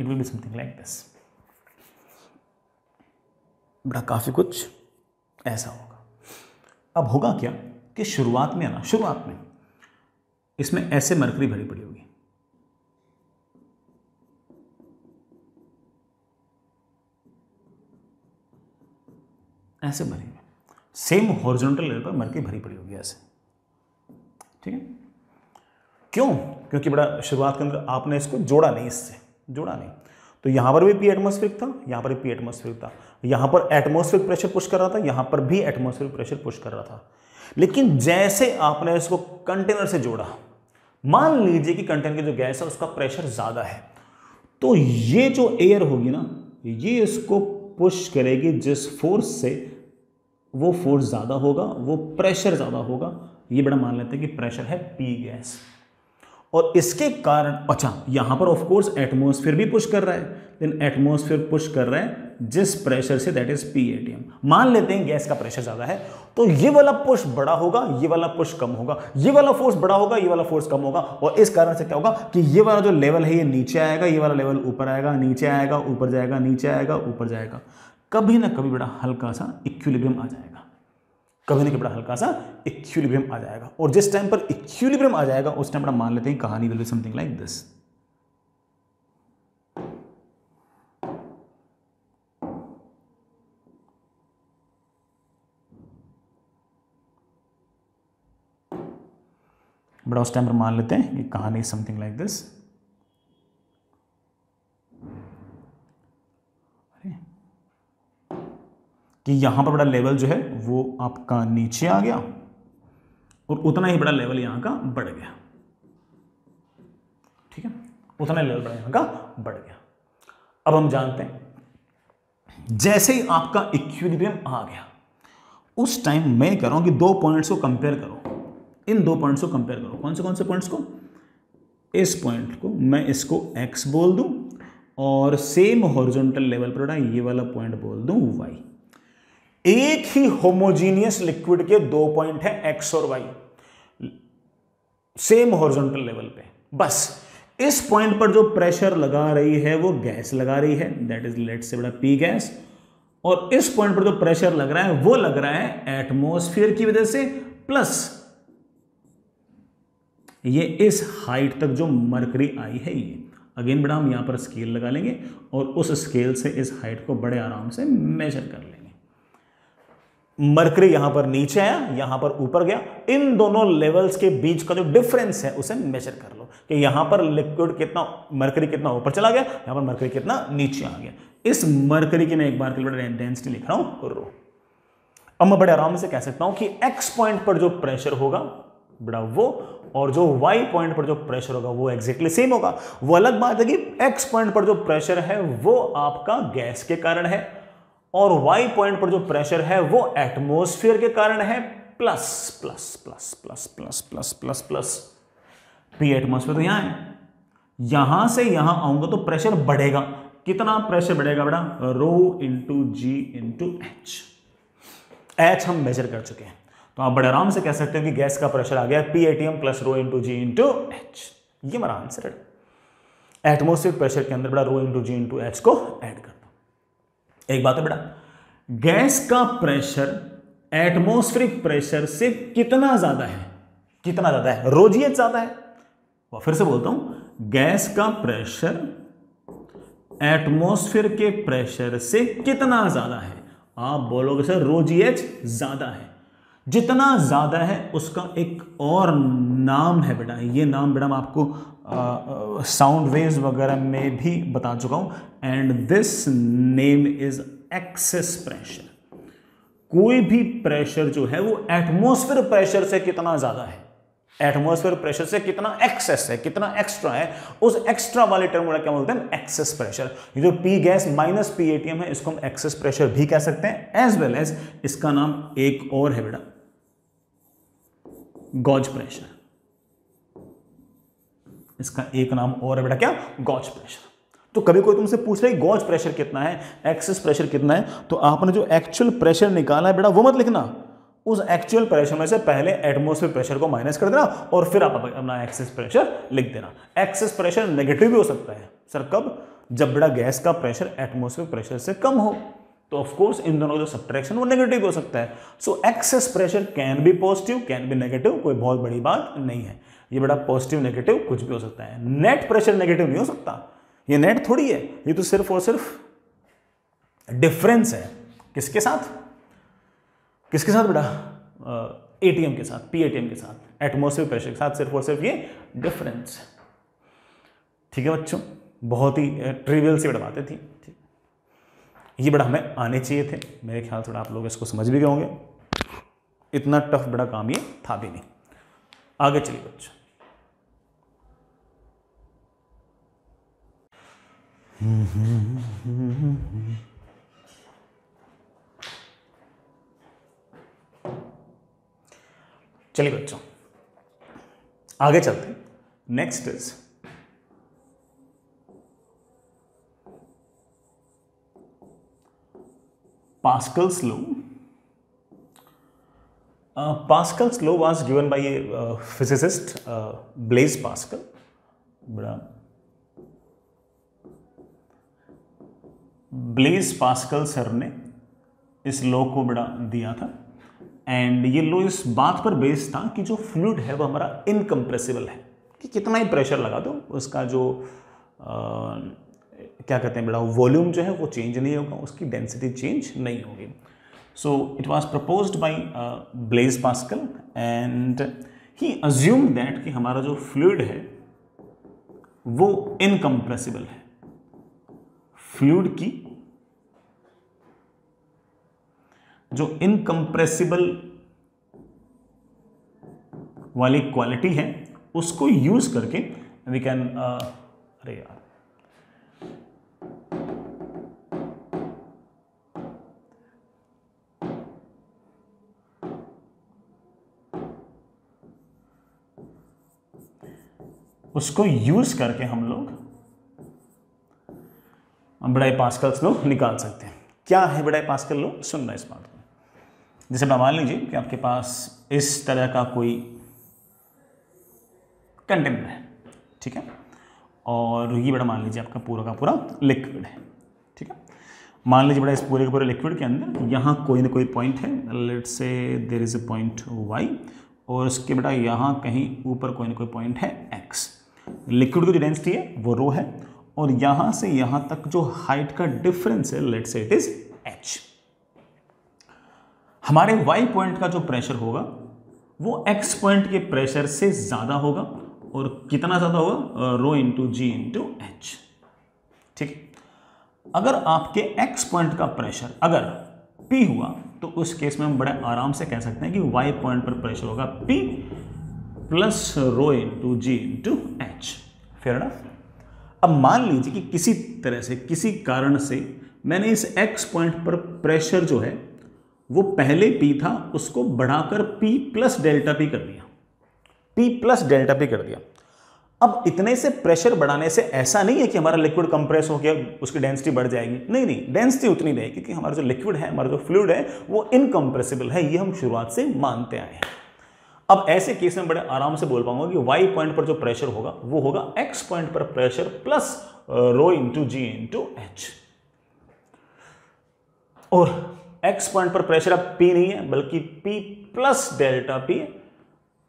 it will be something like this. बड़ा काफ़ी कुछ ऐसा होगा। अब होगा क्या कि शुरुआत में ना, शुरुआत में इसमें ऐसे मरकरी भरी पड़ी होगी। ऐसे भरी हुई सेम हॉरिजॉन्टल लेवल पर मरकरी भरी पड़ी होगी ऐसे। ठीक है? क्यों? क्योंकि बड़ा शुरुआत के अंदर आपने इसको जोड़ा नहीं इससे। जोड़ा नहीं। तो यहाँ पर भी पी एटमोस्फिक था, यहाँ पर भी पी एटमोस्फिक था। यहाँ पर एटमोस्फिक प्रेशर पुश कर रहा था, यहाँ पर भी एटमोस्फिक प्रेशर पुश कर रहा था। लेकिन जैसे आपने इसको कंटेनर से जोड़ा, मान लीजिए कि कंटेनर की जो गैस है, उसका प्रेशर ज़्यादा है तो ये जो एयर होगी ना, ये इसको पुश करेगी जिस फोर्स से वो फोर्स ज़्यादा होगा, वो प्रेशर ज़्यादा होगा। ये बड़ा मान लेते हैं कि प्रेशर है पी गैस और इसके कारण अच्छा यहाँ पर ऑफकोर्स एटमोसफियर भी पुश कर रहा है। लेकिन एटमोसफियर पुश कर रहा है जिस pressure say that is P ATM मान लेते हैं गैस का प्रेशर ज़्यादा है तो ये वाला पुश बड़ा होगा, ये वाला पुश कम होगा, ये वाला फोर्स बड़ा होगा, ये वाला फोर्स कम होगा, और इस कारण से क्या होगा कि ये वाला जो लेवल है, ये नीचे आएगा, ये वाला लेवल ऊपर आएगा, नीचे आएगा, ऊपर जाएगा, नीचे आएगा, ऊपर जाएगा। कभी ना कभी बड़ा हल्का सा इक्विलिब्रियम आ जाएगा। कभी ना कभी बड़ा हल्का सा इक्विलिब्रियम आ जाएगा। और जिस टाइम पर इक्विलिब्रियम आ जाएगा, उस टाइम बड़ा मान लेते हैं कहानी will be something like this बड़ा उस टाइम पर मान लेते हैं कि कहानी समथिंग लाइक दिस कि यहाँ पर बड़ा लेवल जो है वो आपका नीचे आ गया और उतना ही बड़ा लेवल यहाँ का बढ़ गया। ठीक है? उतना लेवल बड़ा यहाँ का बढ़ गया। अब हम जानते हैं, जैसे ही आपका इक्विलिब्रियम आ गया, उस टाइम मैं कह रहा हूँ कि दो पॉइंट्स को कंपेयर करो। इन दो पॉइंट्स को कंपेयर करो। कौन से कौन से पॉइंट्स को? इस पॉइंट को मैं इसको एक्स बोल दूँ और सेम हॉरिजॉन्टल लेवल पर ये वाला पॉइंट बोल दूँ वाई एक ही होमोजीनियस लिक्विड के दो पॉइंट है एक्स और वाई सेम हॉरिजॉन्टल लेवल पे. बस, इस पॉइंट पर जो प्रेशर लगा रही है, वो गैस लगा रही है. दैट इज़ लेट से बड़ा पी गैस और इस पॉइंट पर जो प्रेशर लग रहा है, वो लग रहा है एटमोस्फियर की वजह से. प्लस ये इस हाइट तक जो मरकरी आई है, ये. अगेन बड़ा, हम यहाँ पर स्केल लगा लेंगे और उस स्केल से इस हाइट को बड़े आराम से मेजर कर लेंगे. मरकरी यहाँ पर नीचे आया, यहाँ पर ऊपर गया। इन दोनों लेवल्स के बीच का जो डिफरेंस है, उसे मेजर कर लो कि यहाँ पर लिक्विड कितना, मरकरी कितना ऊपर चला गया, यहाँ पर मरकरी कितना नीचे आ गया। इस मरकरी की मैं एक बार डेंसिटी लिख रहा हूँ, रो। अब मैं बड़े आराम से कह सकता हूँ कि एक्स पॉइंट पर जो प्रेशर होगा, बड़ा वो, और जो वाई पॉइंट पर जो प्रेशर होगा, वो एग्जैक्टली सेम होगा। वो अलग बात है कि एक्स पॉइंट पर जो प्रेशर है, वो आपका गैस के कारण है। और वाई पॉइंट पर जो प्रेशर है, वो एटमोस्फियर के कारण है plus plus plus plus plus plus plus plus P atmosphere तो यहाँ है। यहाँ से यहाँ आऊँगा तो प्रेशर बढ़ेगा। कितना प्रेशर बढ़ेगा बेटा? Rho into G into H H हम मेजर कर चुके हैं। तो आप बड़े आराम से कह सकते हो कि गैस का प्रेशर आ गया P ATM plus rho into G into H ये मेरा आंसर है। एटमोस्फियर प्रेशर के अंदर बड़ा rho into G into H को ऐड कर। एक बात है बेटा, गैस का प्रेशर, एटमोस्फेरिक प्रेशर से कितना ज़्यादा है? कितना ज़्यादा है? रोज ही ज़्यादा है। वह फिर से बोलता हूँ, गैस का प्रेशर, एटमोस्फेयर के प्रेशर से कितना ज़्यादा है? आप बोलोगे, सर रोजीएच ज़्यादा है। जितना ज़्यादा है उसका एक और नाम है बेटा। ये नाम बेटा मैं आपको साउंड वेव्स वगैरह में भी बता चुका हूँ। And this name is excess pressure कोई भी प्रेशर जो है वो एटमोस्फेयर प्रेशर से कितना ज़्यादा है। एटमोस्फेयर प्रेशर से कितना एक्सेस है, कितना एक्स्ट्रा है, उस एक्स्ट्रा वाले टर्म क्या बोलते हैं? एक्सेस प्रेशर ये जो P gas minus P ATM है, इसको हम एक्सेस प्रेशर भी कह सकते हैं एज वेल एज इसका नाम एक और है बेटा। Gauge pressure. इसका एक नाम और है बेटा, क्या? Gauge pressure. तो कभी कोई तुमसे पूछ रहा गॉज प्रेशर कितना है? एक्सेस प्रेशर कितना है? तो आपने जो एक्चुअल प्रेशर निकाला है बेटा, वो मत लिखना। उस एक्चुअल प्रेशर में से पहले एटमोस्फेयर प्रेशर को माइनस कर देना और फिर आप अपना एक्सेस प्रेशर लिख देना। एक्सेस प्रेशर नेगेटिव भी हो सकता है। सर, कब? जब बड़ा गैस का प्रेशर एटमोस्फेयर प्रेशर से कम हो। तो ऑफ़ कोर्स इन दोनों का जो सब्ट्रैक्शन वो नेगेटिव हो सकता है। So excess pressure can be positive can be negative कोई बहुत बड़ी बात नहीं है। ये बड़ा पॉजिटिव नेगेटिव कुछ भी हो सकता है। नेट प्रेशर नेगेटिव नहीं हो सकता। ये नेट थोड़ी है। ये तो सिर्फ़ और सिर्फ़ डिफरेंस है। किसके साथ? किसके साथ बेटा? एटीएम के साथ पी के साथ। एटमोसफियर प्रेशर के साथ सिर्फ़ और सिर्फ़ ये डिफरेंस ठीक है बच्चों? बहुत ही ट्रिवियल सी बड़ा बातें थी। ये बड़ा हमें आने चाहिए थे। मेरे ख्याल से आप लोग इसको समझ भी गए होंगे। इतना टफ बड़ा काम ये था भी नहीं। आगे चलिए बच्चों। चलिए बच्चों। आगे चलते next is Pascal's law. Uh, Pascal's law was given by a uh, physicist, uh, Blaise Pascal. Blaise Pascal sir ने इस लॉ को बड़ा दिया था एंड ये लॉ इस बात पर बेस्ड था कि जो फ्लूड है वो हमारा इनकम्प्रेसिबल है कि कितना ही प्रेशर लगा दो उसका जो क्या कहते हैं बेटा वॉल्यूम जो है वो चेंज नहीं होगा, उसकी डेंसिटी चेंज नहीं होगी। So it was propose by Blaise Pascal and he assume that कि हमारा जो फ्लूड है, वो इनकम्प्रेसिबल है। फ्लूड की जो इनकम्प्रेसिबल वाली क्वालिटी है, उसको यूज़ करके वी कैन अरे यार उसको यूज़ करके हम लोग बड़ाई पास्कल्स लो निकाल सकते हैं। क्या है बड़ाई पास्कल लो सुनना इस बात को। जैसे मान लीजिए कि आपके पास इस तरह का कोई कंटेनर है, ठीक है? और ये बड़ा मान लीजिए आपका पूरा का पूरा लिक्विड है, ठीक है? मान लीजिए बड़ा इस पूरे के पूरे लिक्विड के अंदर यहाँ कोई ना कोई पॉइंट है। Let say there is a point Y और उसके बेटा यहाँ कहीं ऊपर कोई ना कोई पॉइंट है एक्स लिक्विड की जो डेंसिटी है, वो रो है। और यहाँ से यहाँ तक जो हाइट का डिफरेंस है let say it is H हमारे वाई पॉइंट का जो प्रेशर होगा, वो एक्स पॉइंट के प्रेशर से ज़्यादा होगा और कितना ज़्यादा होगा? Rho into G into H ठीक अगर आपके एक्स पॉइंट का प्रेशर अगर पी हुआ तो उस केस में हम बड़े आराम से कह सकते हैं कि वाई पॉइंट पर प्रेशर होगा P plus rho into G into H. Fair अब मान लीजिए कि किसी तरह से, किसी कारण से मैंने इस एक्स पॉइंट पर प्रेशर जो है, वो पहले पी था, उसको बढ़ाकर पी प्लस डेल्टा पी कर दिया। पी प्लस डेल्टा पी कर दिया। अब इतने से प्रेशर बढ़ाने से ऐसा नहीं है कि हमारा लिक्विड कंप्रेस हो गया उसकी डेंसिटी बढ़ जाएगी। नहीं नहीं डेंसिटी उतनी रहेगी क्योंकि हमारा जो लिक्विड है, हमारा जो फ्लूड है, वो इनकम्प्रेसिबल है। ये हम शुरुआत से मानते आए हैं। अब ऐसे केस में बड़े आराम से बोल पाऊँगा कि वाई पॉइंट पर जो प्रेशर होगा, वो होगा एक्स पॉइंट पर pressure plus rho into G into H और एक्स पॉइंट पर प्रेशर अब पी नहीं है, बल्कि पी प्लस डेल्टा पी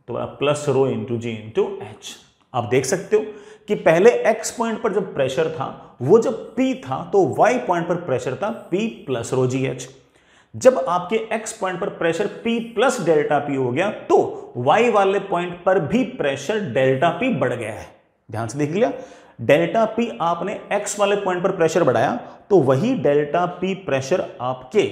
तो plus rho into G into H आप देख सकते हो कि पहले x पॉइंट पर जब प्रेशर था, वो जब P था तो y पॉइंट पर प्रेशर था, P plus rho G H जब आपके x पॉइंट पर pressure P plus delta P हो गया तो y वाले पॉइंट पर भी प्रेशर डेल्टा P बढ़ गया है। ध्यान से देख लिया। डेल्टा P आपने x वाले पॉइंट पर प्रेशर बढ़ाया तो वही डेल्टा P प्रेशर आपके,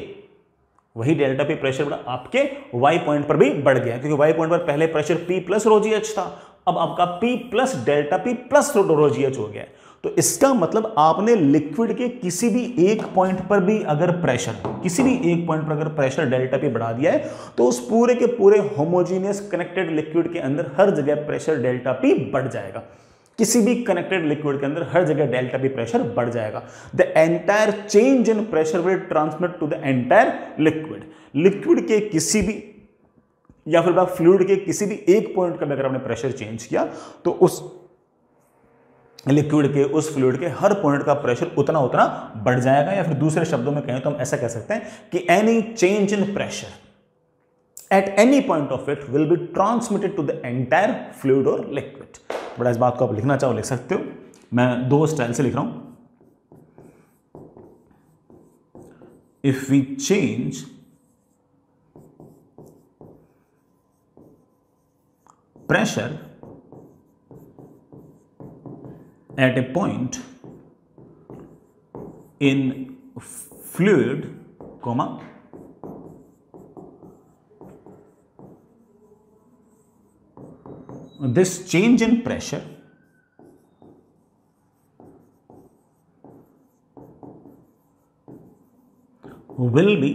वही डेल्टा पी प्रेशर बढ़ा, आपके y पॉइंट पर भी बढ़ गया, क्योंकि y पॉइंट पर पहले pressure P plus rho G H था। अब आपका P plus delta P plus रोटोरोजीएच हो गया तो इसका मतलब आपने लिक्विड के किसी भी एक पॉइंट पर भी अगर प्रेशर किसी भी एक पॉइंट पर अगर प्रेशर डेल्टा पी बढ़ा दिया है तो उस पूरे के पूरे होमोजीनियस कनेक्टेड लिक्विड के अंदर हर जगह प्रेशर डेल्टा पी बढ़ जाएगा। किसी भी कनेक्टेड लिक्विड के अंदर हर जगह डेल्टा पी प्रेशर बढ़ जाएगा। The entire change in pressure will transmit to the entire liquid liquid के किसी भी या फिर फ्लूड के किसी भी एक पॉइंट का अगर आपने प्रेशर चेंज किया तो उस लिक्विड के, उस फ्लूड के, हर पॉइंट का प्रेशर उतना उतना बढ़ जाएगा या फिर दूसरे शब्दों में कहें तो हम ऐसा कह सकते हैं कि any change in pressure at any point of it will be transmitted to the entire fluid और लिक्विड बड़ा इस बात को आप लिखना चाहो, लिख सकते हो। मैं दो स्टाइल से लिख रहा हूँ। If we change pressure at a point in fluid comma this change in pressure will be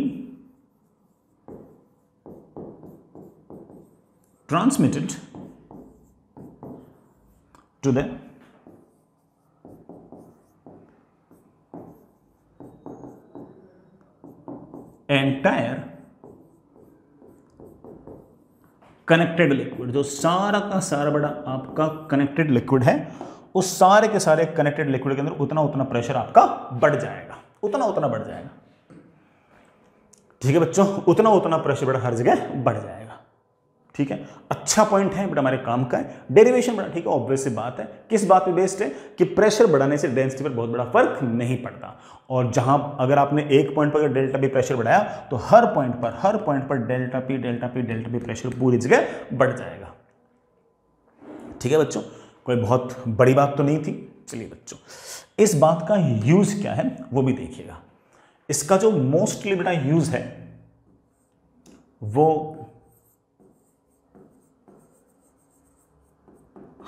transmitted to the entire connected liquid जो सारा का सारा बड़ा आपका कनेक्टेड लिक्विड है, उस सारे के सारे कनेक्टेड लिक्विड के अंदर उतना उतना प्रेशर आपका बढ़ जाएगा, उतना उतना बढ़ जाएगा। ठीक है बच्चों? उतना उतना प्रेशर बड़ा हर जगह बढ़ जाएगा। ठीक है? अच्छा पॉइंट है बट हमारे काम का है। डेरिवेशन बड़ा, ठीक है ऑब्वियस बात है। किस बात पे बेस्ड है? कि प्रेशर बढ़ाने से डेंसिटी पर बहुत बड़ा फ़र्क नहीं पड़ता। और जहाँ अगर आपने एक पॉइंट पर डेल्टा पी प्रेशर बढ़ाया तो हर पॉइंट पर, हर पॉइंट पर delta P delta P delta P pressure पूरी जगह बढ़ जाएगा। ठीक है बच्चों? कोई बहुत बड़ी बात तो नहीं थी। चलिए बच्चों, इस बात का यूज़ क्या है, वो भी देखिएगा। इसका जो मोस्टली बड़ा यूज़ है, वो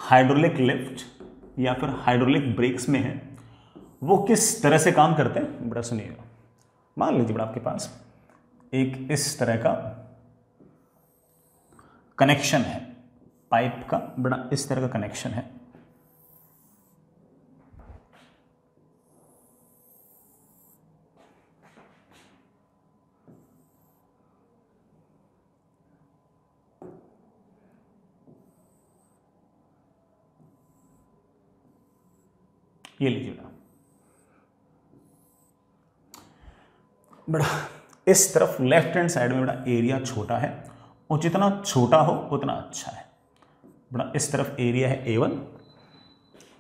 हाइड्रोलिक लिफ्ट या फिर हाइड्रोलिक ब्रेक्स में है, वो किस तरह से काम करते हैं? बड़ा सुनिएगा। मान लीजिए बड़ा आपके पास एक इस तरह का कनेक्शन है, पाइप का बड़ा इस तरह का कनेक्शन है। ये लीजिए बेटा बड़ा इस तरफ़ लेफ़्ट हैंड साइड में बड़ा एरिया छोटा है और जितना छोटा हो, उतना अच्छा है। बड़ा इस तरफ़ एरिया है ए वन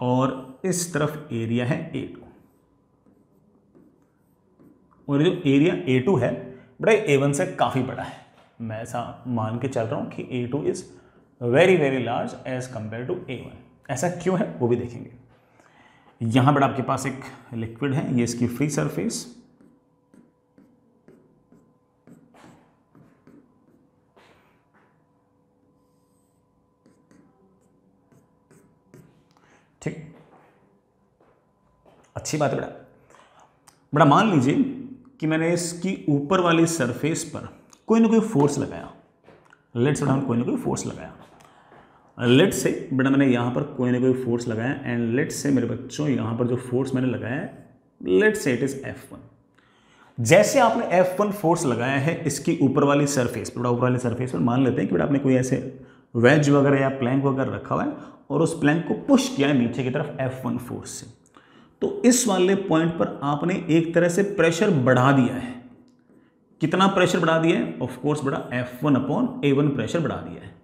और इस तरफ़ एरिया है ए टू और जो एरिया ए टू है बड़ा ए वन से काफ़ी बड़ा है। मैं ऐसा मान के चल रहा हूँ कि A two is very very large as compare to A one ऐसा क्यों है, वो भी देखेंगे। यहाँ पर आपके पास एक लिक्विड है, ये इसकी फ्री सरफेस ठीक. अच्छी बात है बेटा. बेटा मान लीजिए कि मैंने इसकी ऊपर वाली सरफेस पर कोई ना कोई फोर्स लगाया. लेट्स डाउन कोई ना कोई फोर्स लगाया. लेट से बेटा मैंने यहाँ पर कोई ना कोई फोर्स लगाया एंड लेट से मेरे बच्चों, यहाँ पर जो फोर्स मैंने लगाया late say it is F one जैसे आपने एफ़ वन फोर्स लगाया है, इसकी ऊपर वाली सरफेस बेटा ऊपर वाली सरफेस पर मान लेते हैं कि बेटा आपने कोई ऐसे वेज वगैरह या प्लैंक वगैरह रखा हुआ है, और उस प्लैंक को पुश किया है नीचे की तरफ़ एफ़ वन फोर्स से। तो इस वाले पॉइंट पर आपने एक तरह से प्रेशर बढ़ा दिया है। कितना प्रेशर बढ़ा दिया है? ऑफ़ कोर्स बढ़ा F one upon A one pressure बढ़ा दिया है।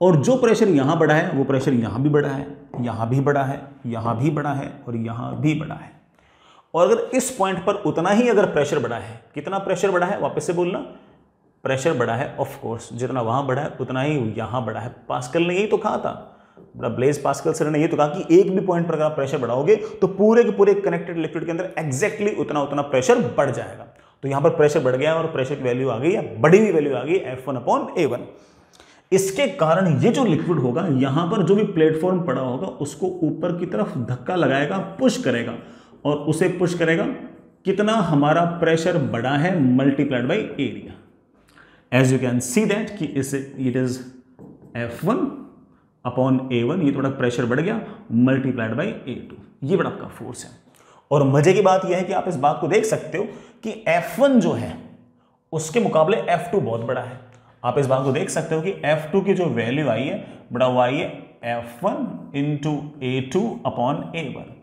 और जो प्रेशर यहाँ बढ़ा है, वो प्रेशर यहाँ भी बढ़ा है, यहाँ भी बढ़ा है, यहाँ भी बढ़ा है और यहाँ भी बढ़ा है। और अगर इस पॉइंट पर उतना ही अगर प्रेशर बढ़ा है, कितना प्रेशर बढ़ा है, वापस से बोलना प्रेशर बढ़ा है ऑफ़ कोर्स जितना वहाँ बढ़ा है, उतना ही यहाँ बढ़ा है। पास्कल ने यही तो कहा था ब्लेज पास्कल सर ने ये तो कहा कि एक भी पॉइंट पर अगर आप प्रेशर बढ़ाओगे तो पूरे के पूरे कनेक्टेड लिक्विड के अंदर एग्जैक्टली उतना उतना प्रेशर बढ़ जाएगा। तो यहाँ पर प्रेशर बढ़ गया और प्रेशर की वैल्यू आ गई या बड़ी हुई वैल्यू आ गई F one upon A one इसके कारण ये जो लिक्विड होगा, यहाँ पर जो भी प्लेटफॉर्म पड़ा होगा, उसको ऊपर की तरफ़ धक्का लगाएगा पुश करेगा। और उसे पुश करेगा, कितना हमारा प्रेशर बढ़ा है multiplied by area as you can see that कि इस it is F one upon A one ये थोड़ा प्रेशर बढ़ गया मल्टीप्लाइड बाई ए टू ये बड़ा आपका फोर्स है। और मज़े की बात यह है कि आप इस बात को देख सकते हो कि F1 जो है, उसके मुकाबले F2 बहुत बड़ा है। आप इस बात को देख सकते हो कि F2 की जो वैल्यू आई है, बड़ा वो आई है F one into A two upon A one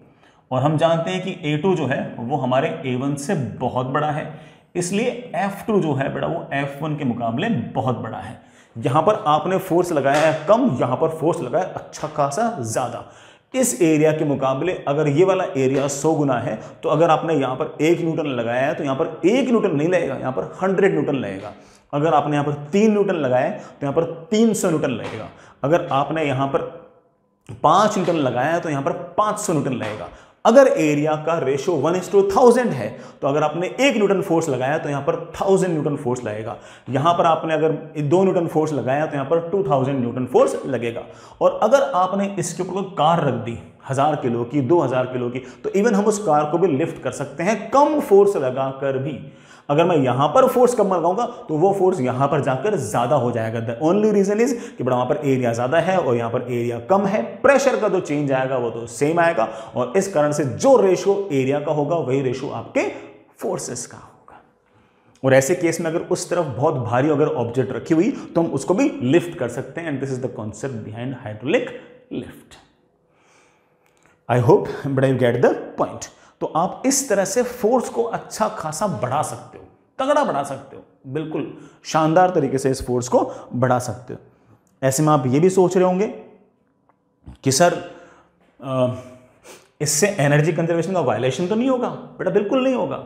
और हम जानते हैं कि A2 जो है, वो हमारे A1 से बहुत बड़ा है। इसलिए F2 जो है, बड़ा वो F1 के मुकाबले बहुत बड़ा है। यहाँ पर आपने फोर्स लगाया है कम, यहाँ पर फोर्स लगाया अच्छा खासा ज़्यादा। इस एरिया के मुकाबले अगर ये वाला एरिया 100 गुना है तो अगर आपने यहाँ पर एक न्यूटन लगाया है तो यहाँ पर एक न्यूटन नहीं लगेगा, यहाँ पर हंड्रेड न्यूटन लगेगा। अगर आपने यहाँ पर तीन न्यूटन लगाया है तो यहाँ पर तीन सौ न्यूटन लगेगा। अगर आपने यहाँ पर पाँच न्यूटन लगाया तो यहाँ पर पाँच सौ न्यूटन लगेगा। अगर एरिया का ratio one is to thousand है तो अगर आपने एक न्यूटन फोर्स लगाया तो यहाँ पर थाउज़ेंड न्यूटन फोर्स लगेगा। यहाँ पर आपने अगर दो न्यूटन फोर्स लगाया तो यहाँ पर टू थाउज़ेंड न्यूटन फोर्स लगेगा। और अगर आपने इसके ऊपर कार रख दी, हज़ार किलो की, दो हज़ार किलो की तो इवन हम उस कार को भी लिफ्ट कर सकते हैं। कम फोर्स लगाकर भी। अगर मैं यहाँ पर फोर्स कम लगाऊँगा तो वो फोर्स यहाँ पर जाकर ज़्यादा हो जाएगा। द ओनली रीजन इज़ कि बड़ा वहाँ पर एरिया ज़्यादा है और यहाँ पर एरिया कम है। प्रेशर का जो चेंज आएगा, वो तो सेम आएगा और इस कारण से जो रेशो एरिया का होगा, वही रेशो आपके फोर्सेस का होगा। और ऐसे केस में अगर उस तरफ़ बहुत भारी अगर ऑब्जेक्ट रखी हुई तो हम उसको भी लिफ्ट कर सकते हैं। And this is the concept behind hydraulic lift I hope but I get the point तो आप इस तरह से फोर्स को अच्छा खासा बढ़ा सकते हो, तगड़ा बढ़ा सकते हो। बिल्कुल शानदार तरीके से इस फोर्स को बढ़ा सकते हो। ऐसे में आप ये भी सोच रहे होंगे कि सर इससे एनर्जी कंजर्वेशन का वायलेशन तो नहीं होगा, बेटा बिल्कुल नहीं होगा।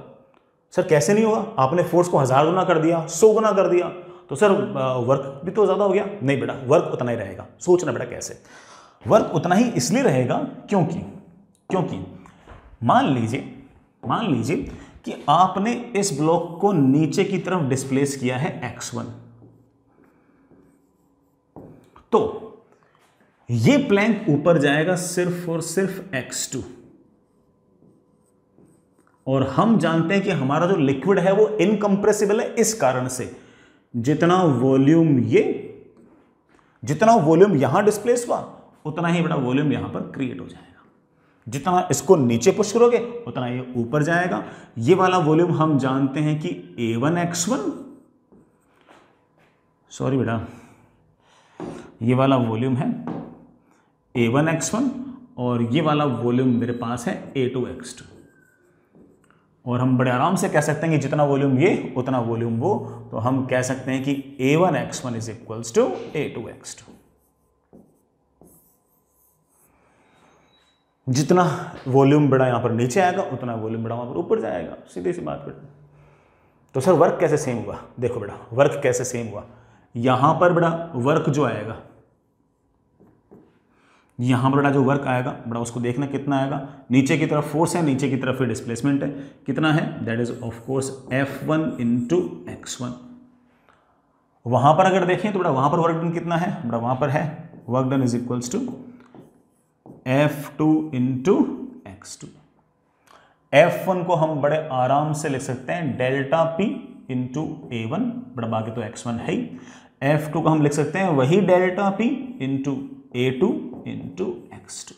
सर, कैसे नहीं होगा? आपने फोर्स को हज़ार गुना कर दिया, सौ गुना कर दिया। तो सर वर्क भी तो ज़्यादा हो गया। नहीं बेटा वर्क उतना ही रहेगा। सोचना बेटा कैसे? वर्क उतना ही इसलिए रहेगा क्योंकि क्योंकि मान लीजिए मान लीजिए कि आपने इस ब्लॉक को नीचे की तरफ़ डिस्प्लेस किया है x1 तो ये प्लैंक ऊपर जाएगा सिर्फ़ और सिर्फ़ x2 और हम जानते हैं कि हमारा जो लिक्विड है वो इनकंप्रेसिबल है इस कारण से। जितना वॉल्यूम ये, जितना वॉल्यूम यहाँ डिस्प्लेस हुआ, उतना ही बड़ा वॉल्यूम यहाँ पर क्रिएट हो जाएगा। जितना इसको नीचे पुश करोगे, उतना ये ऊपर जाएगा। ये वाला वॉल्यूम हम जानते हैं कि A one X one sorry बेटा। ये वाला वॉल्यूम है ए वन एक्स वन और ये वाला वॉल्यूम मेरे पास है ए टू एक्स टू और हम बड़े आराम से कह सकते हैं कि जितना वॉल्यूम ये, उतना वॉल्यूम वो। तो हम कह सकते हैं कि A one X one is equals to A two X two जितना वॉल्यूम बड़ा यहाँ पर नीचे आएगा, उतना वॉल्यूम बड़ा वहाँ पर ऊपर जाएगा। सीधी सी बात बेटा तो सर वर्क कैसे सेम हुआ? देखो बेटा वर्क कैसे सेम हुआ? यहाँ पर बड़ा वर्क जो आएगा, यहाँ पर बड़ा जो वर्क आएगा बड़ा उसको देखना कितना आएगा। नीचे की तरफ़ फोर्स है, नीचे की तरफ़ फिर डिस्प्लेसमेंट है। कितना है? That is of course F one into X one वहाँ पर अगर देखें तो बड़ा वहाँ पर वर्क डन कितना है? बड़ा वहाँ पर है work done is equals to F two into X two F one को हम बड़े आराम से लिख सकते हैं, delta P into A one बड़ा बाकी तो एक्स वन है ही। एफ़ टू को हम लिख सकते हैं, वही delta P into A two into X two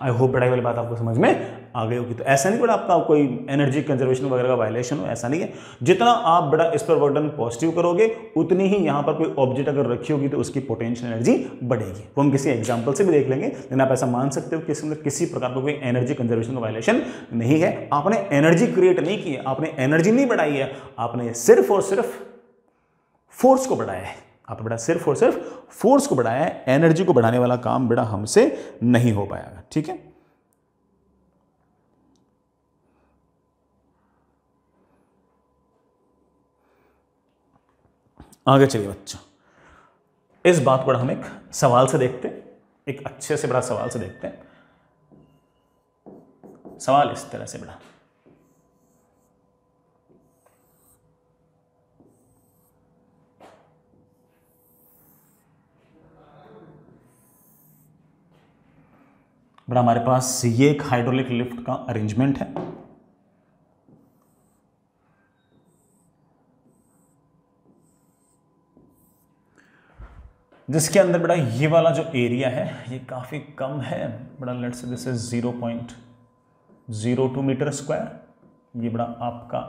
I hope बड़ाई वाली बात आपको समझ में आ गई होगी। तो ऐसा नहीं बड़ा आपका कोई एनर्जी कंजर्वेशन वगैरह का वायलेशन हो, ऐसा नहीं है। जितना आप बड़ा इस पर वर्क डन पॉजिटिव करोगे, उतनी ही यहाँ पर कोई ऑब्जेक्ट अगर रखी होगी तो उसकी पोटेंशियल एनर्जी बढ़ेगी। वो हम किसी एग्ज़ाम्पल से भी देख लेंगे, लेकिन आप ऐसा मान सकते हो कि इसके अंदर किसी प्रकार का कोई एनर्जी कंजर्वेशन का वायलेशन नहीं है। आपने एनर्जी क्रिएट नहीं की, आपने एनर्जी नहीं बढ़ाई है, आपने सिर्फ़ और सिर्फ़ फोर्स को बढ़ाया है। आपने बेटा सिर्फ़ और सिर्फ़ फोर्स को बढ़ाया है एनर्जी को बढ़ाने वाला काम बेटा हमसे नहीं हो पाया, ठीक है? आगे चलिए बच्चों। इस बात को हम एक सवाल से देखते हैं। एक अच्छे से बड़ा सवाल से देखते हैं। सवाल इस तरह से बड़ा। बड़ा, हमारे पास ये एक हाइड्रोलिक लिफ्ट का अरेंजमेंट है। जिसके अंदर बड़ा ये वाला जो एरिया है, ये काफ़ी कम है। बड़ा let say this is zero point zero two metre square ये बड़ा आपका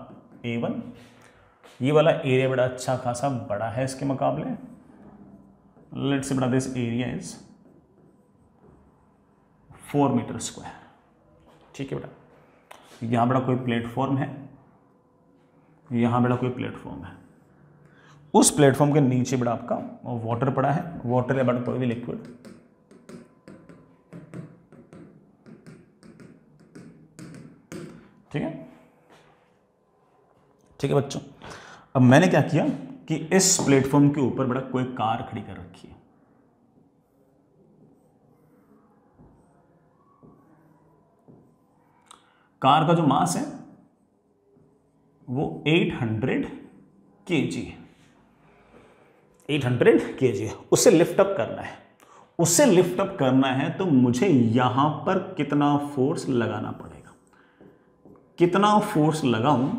ए वन ये वाला एरिया बड़ा अच्छा खासा बड़ा है इसके मुकाबले। लेट से बड़ा this area is four metre square ठीक है बेटा? यहाँ बड़ा कोई प्लेटफॉर्म है। यहाँ बड़ा कोई प्लेटफॉर्म है। उस प्लेटफॉर्म के नीचे बड़ा आपका वाटर पड़ा है। वाटर या बड़ा कोई भी लिक्विड ठीक है? ठीक है बच्चों। अब मैंने क्या किया कि इस प्लेटफॉर्म के ऊपर बड़ा कोई कार खड़ी कर रखी है। कार का जो मास है, वो 800 हंड्रेड के जी है। 800 हंड्रेड के जी उसे लिफ्ट अप करना है। उसे लिफ्ट अप करना है तो मुझे यहाँ पर कितना फोर्स लगाना पड़ेगा? कितना फोर्स लगाऊँ?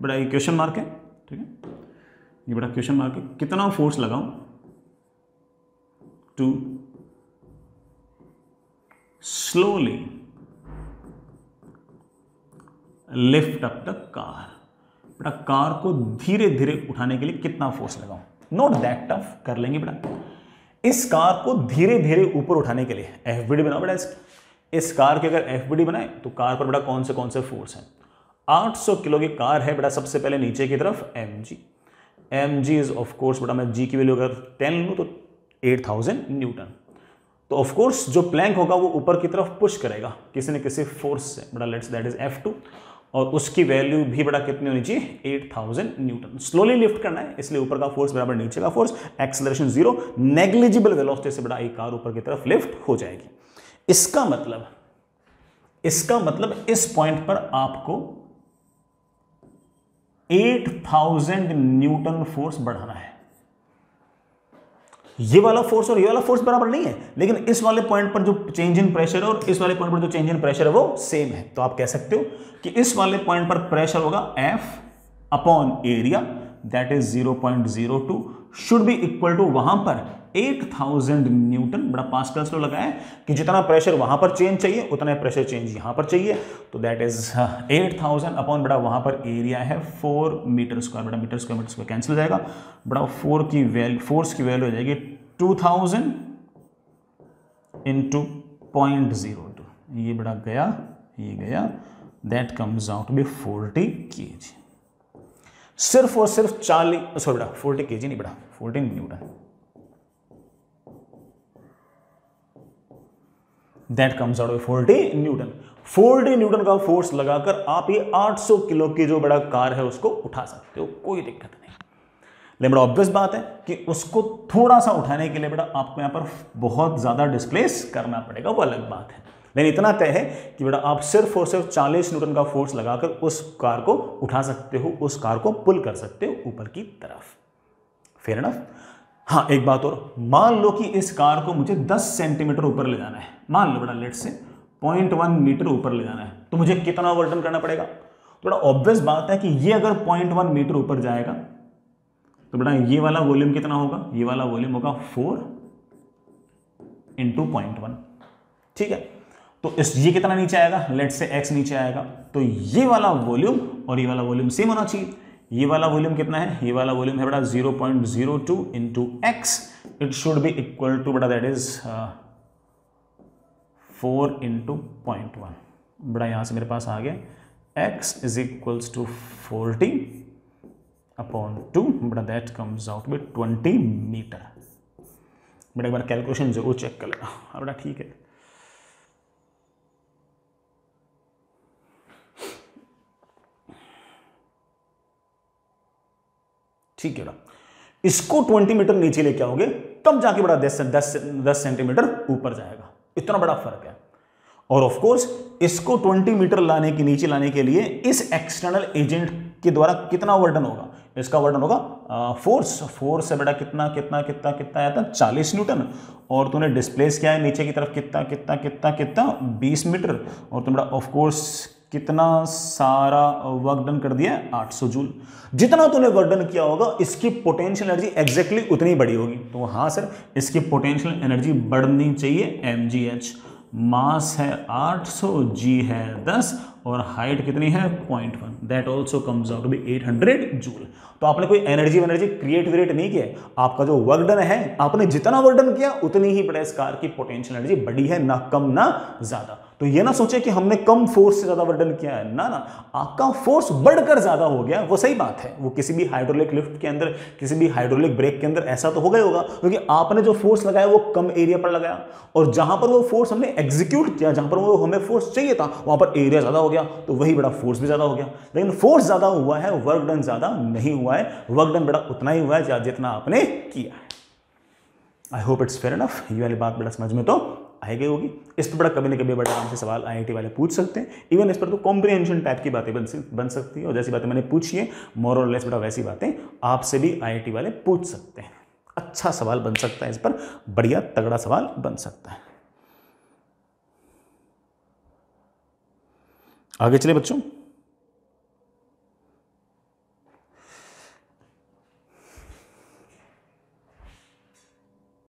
बड़ा ये क्वेश्चन मार्क है, ठीक है? ये बड़ा क्वेश्चन मार्क है। कितना फोर्स लगाऊँ? To slowly lift up the car बेटा कार को धीरे धीरे उठाने के लिए कितना फोर्स लगाऊँ? नॉट दैट टफ कर लेंगे बेटा। इस कार को धीरे धीरे ऊपर उठाने के लिए एफ़ बनाओ बेटा इस कार के अगर एफबीडी बनाए तो कार पर बेटा कौन से कौन से फोर्स हैं? 800 किलो की कार है बेटा सबसे पहले नीचे की तरफ़ M G M G is of course बेटा मैं जी की वैल्यू अगर टेन लूँ तो 8000 न्यूटन तो ऑफकोर्स जो प्लैंक होगा वो ऊपर की तरफ़ पुश करेगा। किसी न किसी फोर्स से। बेटा let's that is F two और उसकी वैल्यू भी बड़ा कितनी होनी चाहिए? 8000 न्यूटन। स्लोली लिफ्ट करना है, इसलिए ऊपर का फोर्स बराबर नीचे का force acceleration zero, negligible velocity से बड़ा एक कार ऊपर की तरफ़ लिफ्ट हो जाएगी। इसका मतलब इसका मतलब इस पॉइंट पर आपको 8000 न्यूटन फोर्स बढ़ाना है। ये वाला फोर्स और ये वाला फोर्स बराबर नहीं है, लेकिन इस वाले पॉइंट पर जो चेंज इन प्रेशर है और इस वाले पॉइंट पर जो चेंज इन प्रेशर है, वो सेम है। तो आप कह सकते हो कि इस वाले पॉइंट पर प्रेशर होगा F upon area that is 0.02 should be equal to वहाँ पर 8000 न्यूटन बड़ा पास्कल्स लो लगाए कि जितना प्रेशर वहाँ पर चेंज चाहिए, उतना प्रेशर चेंज यहाँ पर चाहिए। तो दैट इज़ 8000 अपॉन बड़ा वहाँ पर एरिया है 4 मीटर स्क्वायर बड़ा metre square metre square cancel हो जाएगा। बड़ा 4 की वैल्यू फोर्स की वैल्यू हो जाएगी 2000 thousand into point zero two ये बड़ा गया, ये गया that comes out be forty K G सिर्फ़ और सिर्फ़ चालीस सॉरी बेटा फोर्टी के नहीं बेटा fourteen newton. That comes out forty newton forty newton का फोर्स लगाकर आप ये 800 किलो की जो बड़ा कार है उसको उठा सकते हो, कोई दिक्कत नहीं। लेकिन बड़ा ऑब्वियस बात है कि उसको थोड़ा सा उठाने के लिए बेटा आपको यहाँ पर बहुत ज़्यादा डिस्प्लेस करना पड़ेगा, वो अलग बात है। लेकिन इतना तय है कि बेटा आप सिर्फ़ और सिर्फ़ 40 न्यूटन का फोर्स लगाकर उस कार को उठा सकते हो, उस कार को पुल कर सकते हो ऊपर की तरफ़। फेयर एनफ हाँ एक बात और। मान लो कि इस कार को मुझे 10 सेंटीमीटर ऊपर ले जाना है। मान लो बड़ा लेट से पॉइंट वन मीटर ऊपर ले जाना है। तो मुझे कितना वर्डन करना पड़ेगा? तो बड़ा ऑब्वियस बात है कि ये अगर पॉइंट वन मीटर ऊपर जाएगा तो बेटा ये वाला वॉल्यूम कितना होगा? ये वाला वॉल्यूम होगा फोर इंटू पॉइंट वन ठीक है? तो इस, ये कितना नीचे आएगा? लेट से एक्स नीचे आएगा। तो ये वाला वॉल्यूम और ये वाला वॉल्यूम सेम होना चाहिए। ये वाला वॉल्यूम कितना है? ये वाला वॉल्यूम है बड़ा zero point zero two into X it should be equal to बड़ा that is four into point one बड़ा यहाँ से मेरे पास आ गया। X is equals to forty upon two बड़ा that comes out with twenty metre बड़ा एक बार कैलकुलेशन ज़रूर चेक कर लेना। हाँ बड़ा ठीक है। ठीक है इसको 20 मीटर नीचे लेके आओगे, तब जाके बड़ा 10 10 10 सेंटीमीटर ऊपर जाएगा। इतना बड़ा फ़र्क है। और ऑफ़ कोर्स इसको 20 मीटर लाने के, नीचे लाने के लिए इस एक्सटर्नल एजेंट के द्वारा कितना वर्डन होगा? इसका वर्डन होगा फोर्स फोर्स से बड़ा कितना कितना कितना कितना आया था? चालीस न्यूटन। और तूने डिस्प्लेस किया है? नीचे की तरफ़ कितना कितना कितना कितना? बीस मीटर। और तुम बड़ा ऑफ़ कोर्स कितना सारा वर्क डन कर दिया? 800 जूल। जितना तूने वर्क डन किया होगा, इसकी पोटेंशियल एनर्जी एग्जैक्टली उतनी बड़ी होगी। तो हाँ सर इसकी पोटेंशियल एनर्जी बढ़नी चाहिए एमजीएच मास है 800 जी है 10 और हाइट कितनी है? Point one that also comes out be 800 joule तो आपने कोई एनर्जी एनर्जी क्रिएट क्रिएट नहीं किया। आपका जो वर्क डन है, आपने जितना वर्क डन किया, उतनी ही बड़े इस कार की पोटेंशियल एनर्जी बड़ी है, ना कम, ना ज़्यादा। तो ये ना सोचे कि हमने कम फोर्स से ज़्यादा वर्डन किया है। ना ना, आपका फोर्स बढ़कर ज़्यादा हो गया, वो सही बात है। वो किसी भी हाइड्रोलिक लिफ्ट के अंदर, किसी भी हाइड्रोलिक ब्रेक के अंदर ऐसा तो ही होगा, क्योंकि आपने जो फोर्स लगाया वो कम एरिया पर लगाया। और जहाँ पर वो फोर्स हमने एग्जीक्यूट किया, जहाँ पर वो हमें फोर्स चाहिए था, वहाँ पर एरिया ज़्यादा हो गया तो वही बड़ा फोर्स भी ज़्यादा हो गया। लेकिन फोर्स ज़्यादा हुआ है वर्क डन ज़्यादा नहीं हुआ है। वर्क डन बड़ा उतना ही हुआ है जितना आपने किया I hope it's fair enough ये वाली बात बड़ा समझ में तो आई गई होगी। इस पर बड़ा कभी ना कभी बड़ा आराम से सवाल आईआईटी वाले पूछ सकते हैं। इवन इस पर तो कॉम्प्रिहेंशन टाइप की बातें बन बन सकती है। और जैसी बातें मैंने पूछी है मोर और लेस बड़ा वैसी बातें आपसे भी आई वाले पूछ सकते हैं। अच्छा सवाल बन सकता है इस पर, बढ़िया तगड़ा सवाल बन सकता है। आगे चले बच्चों।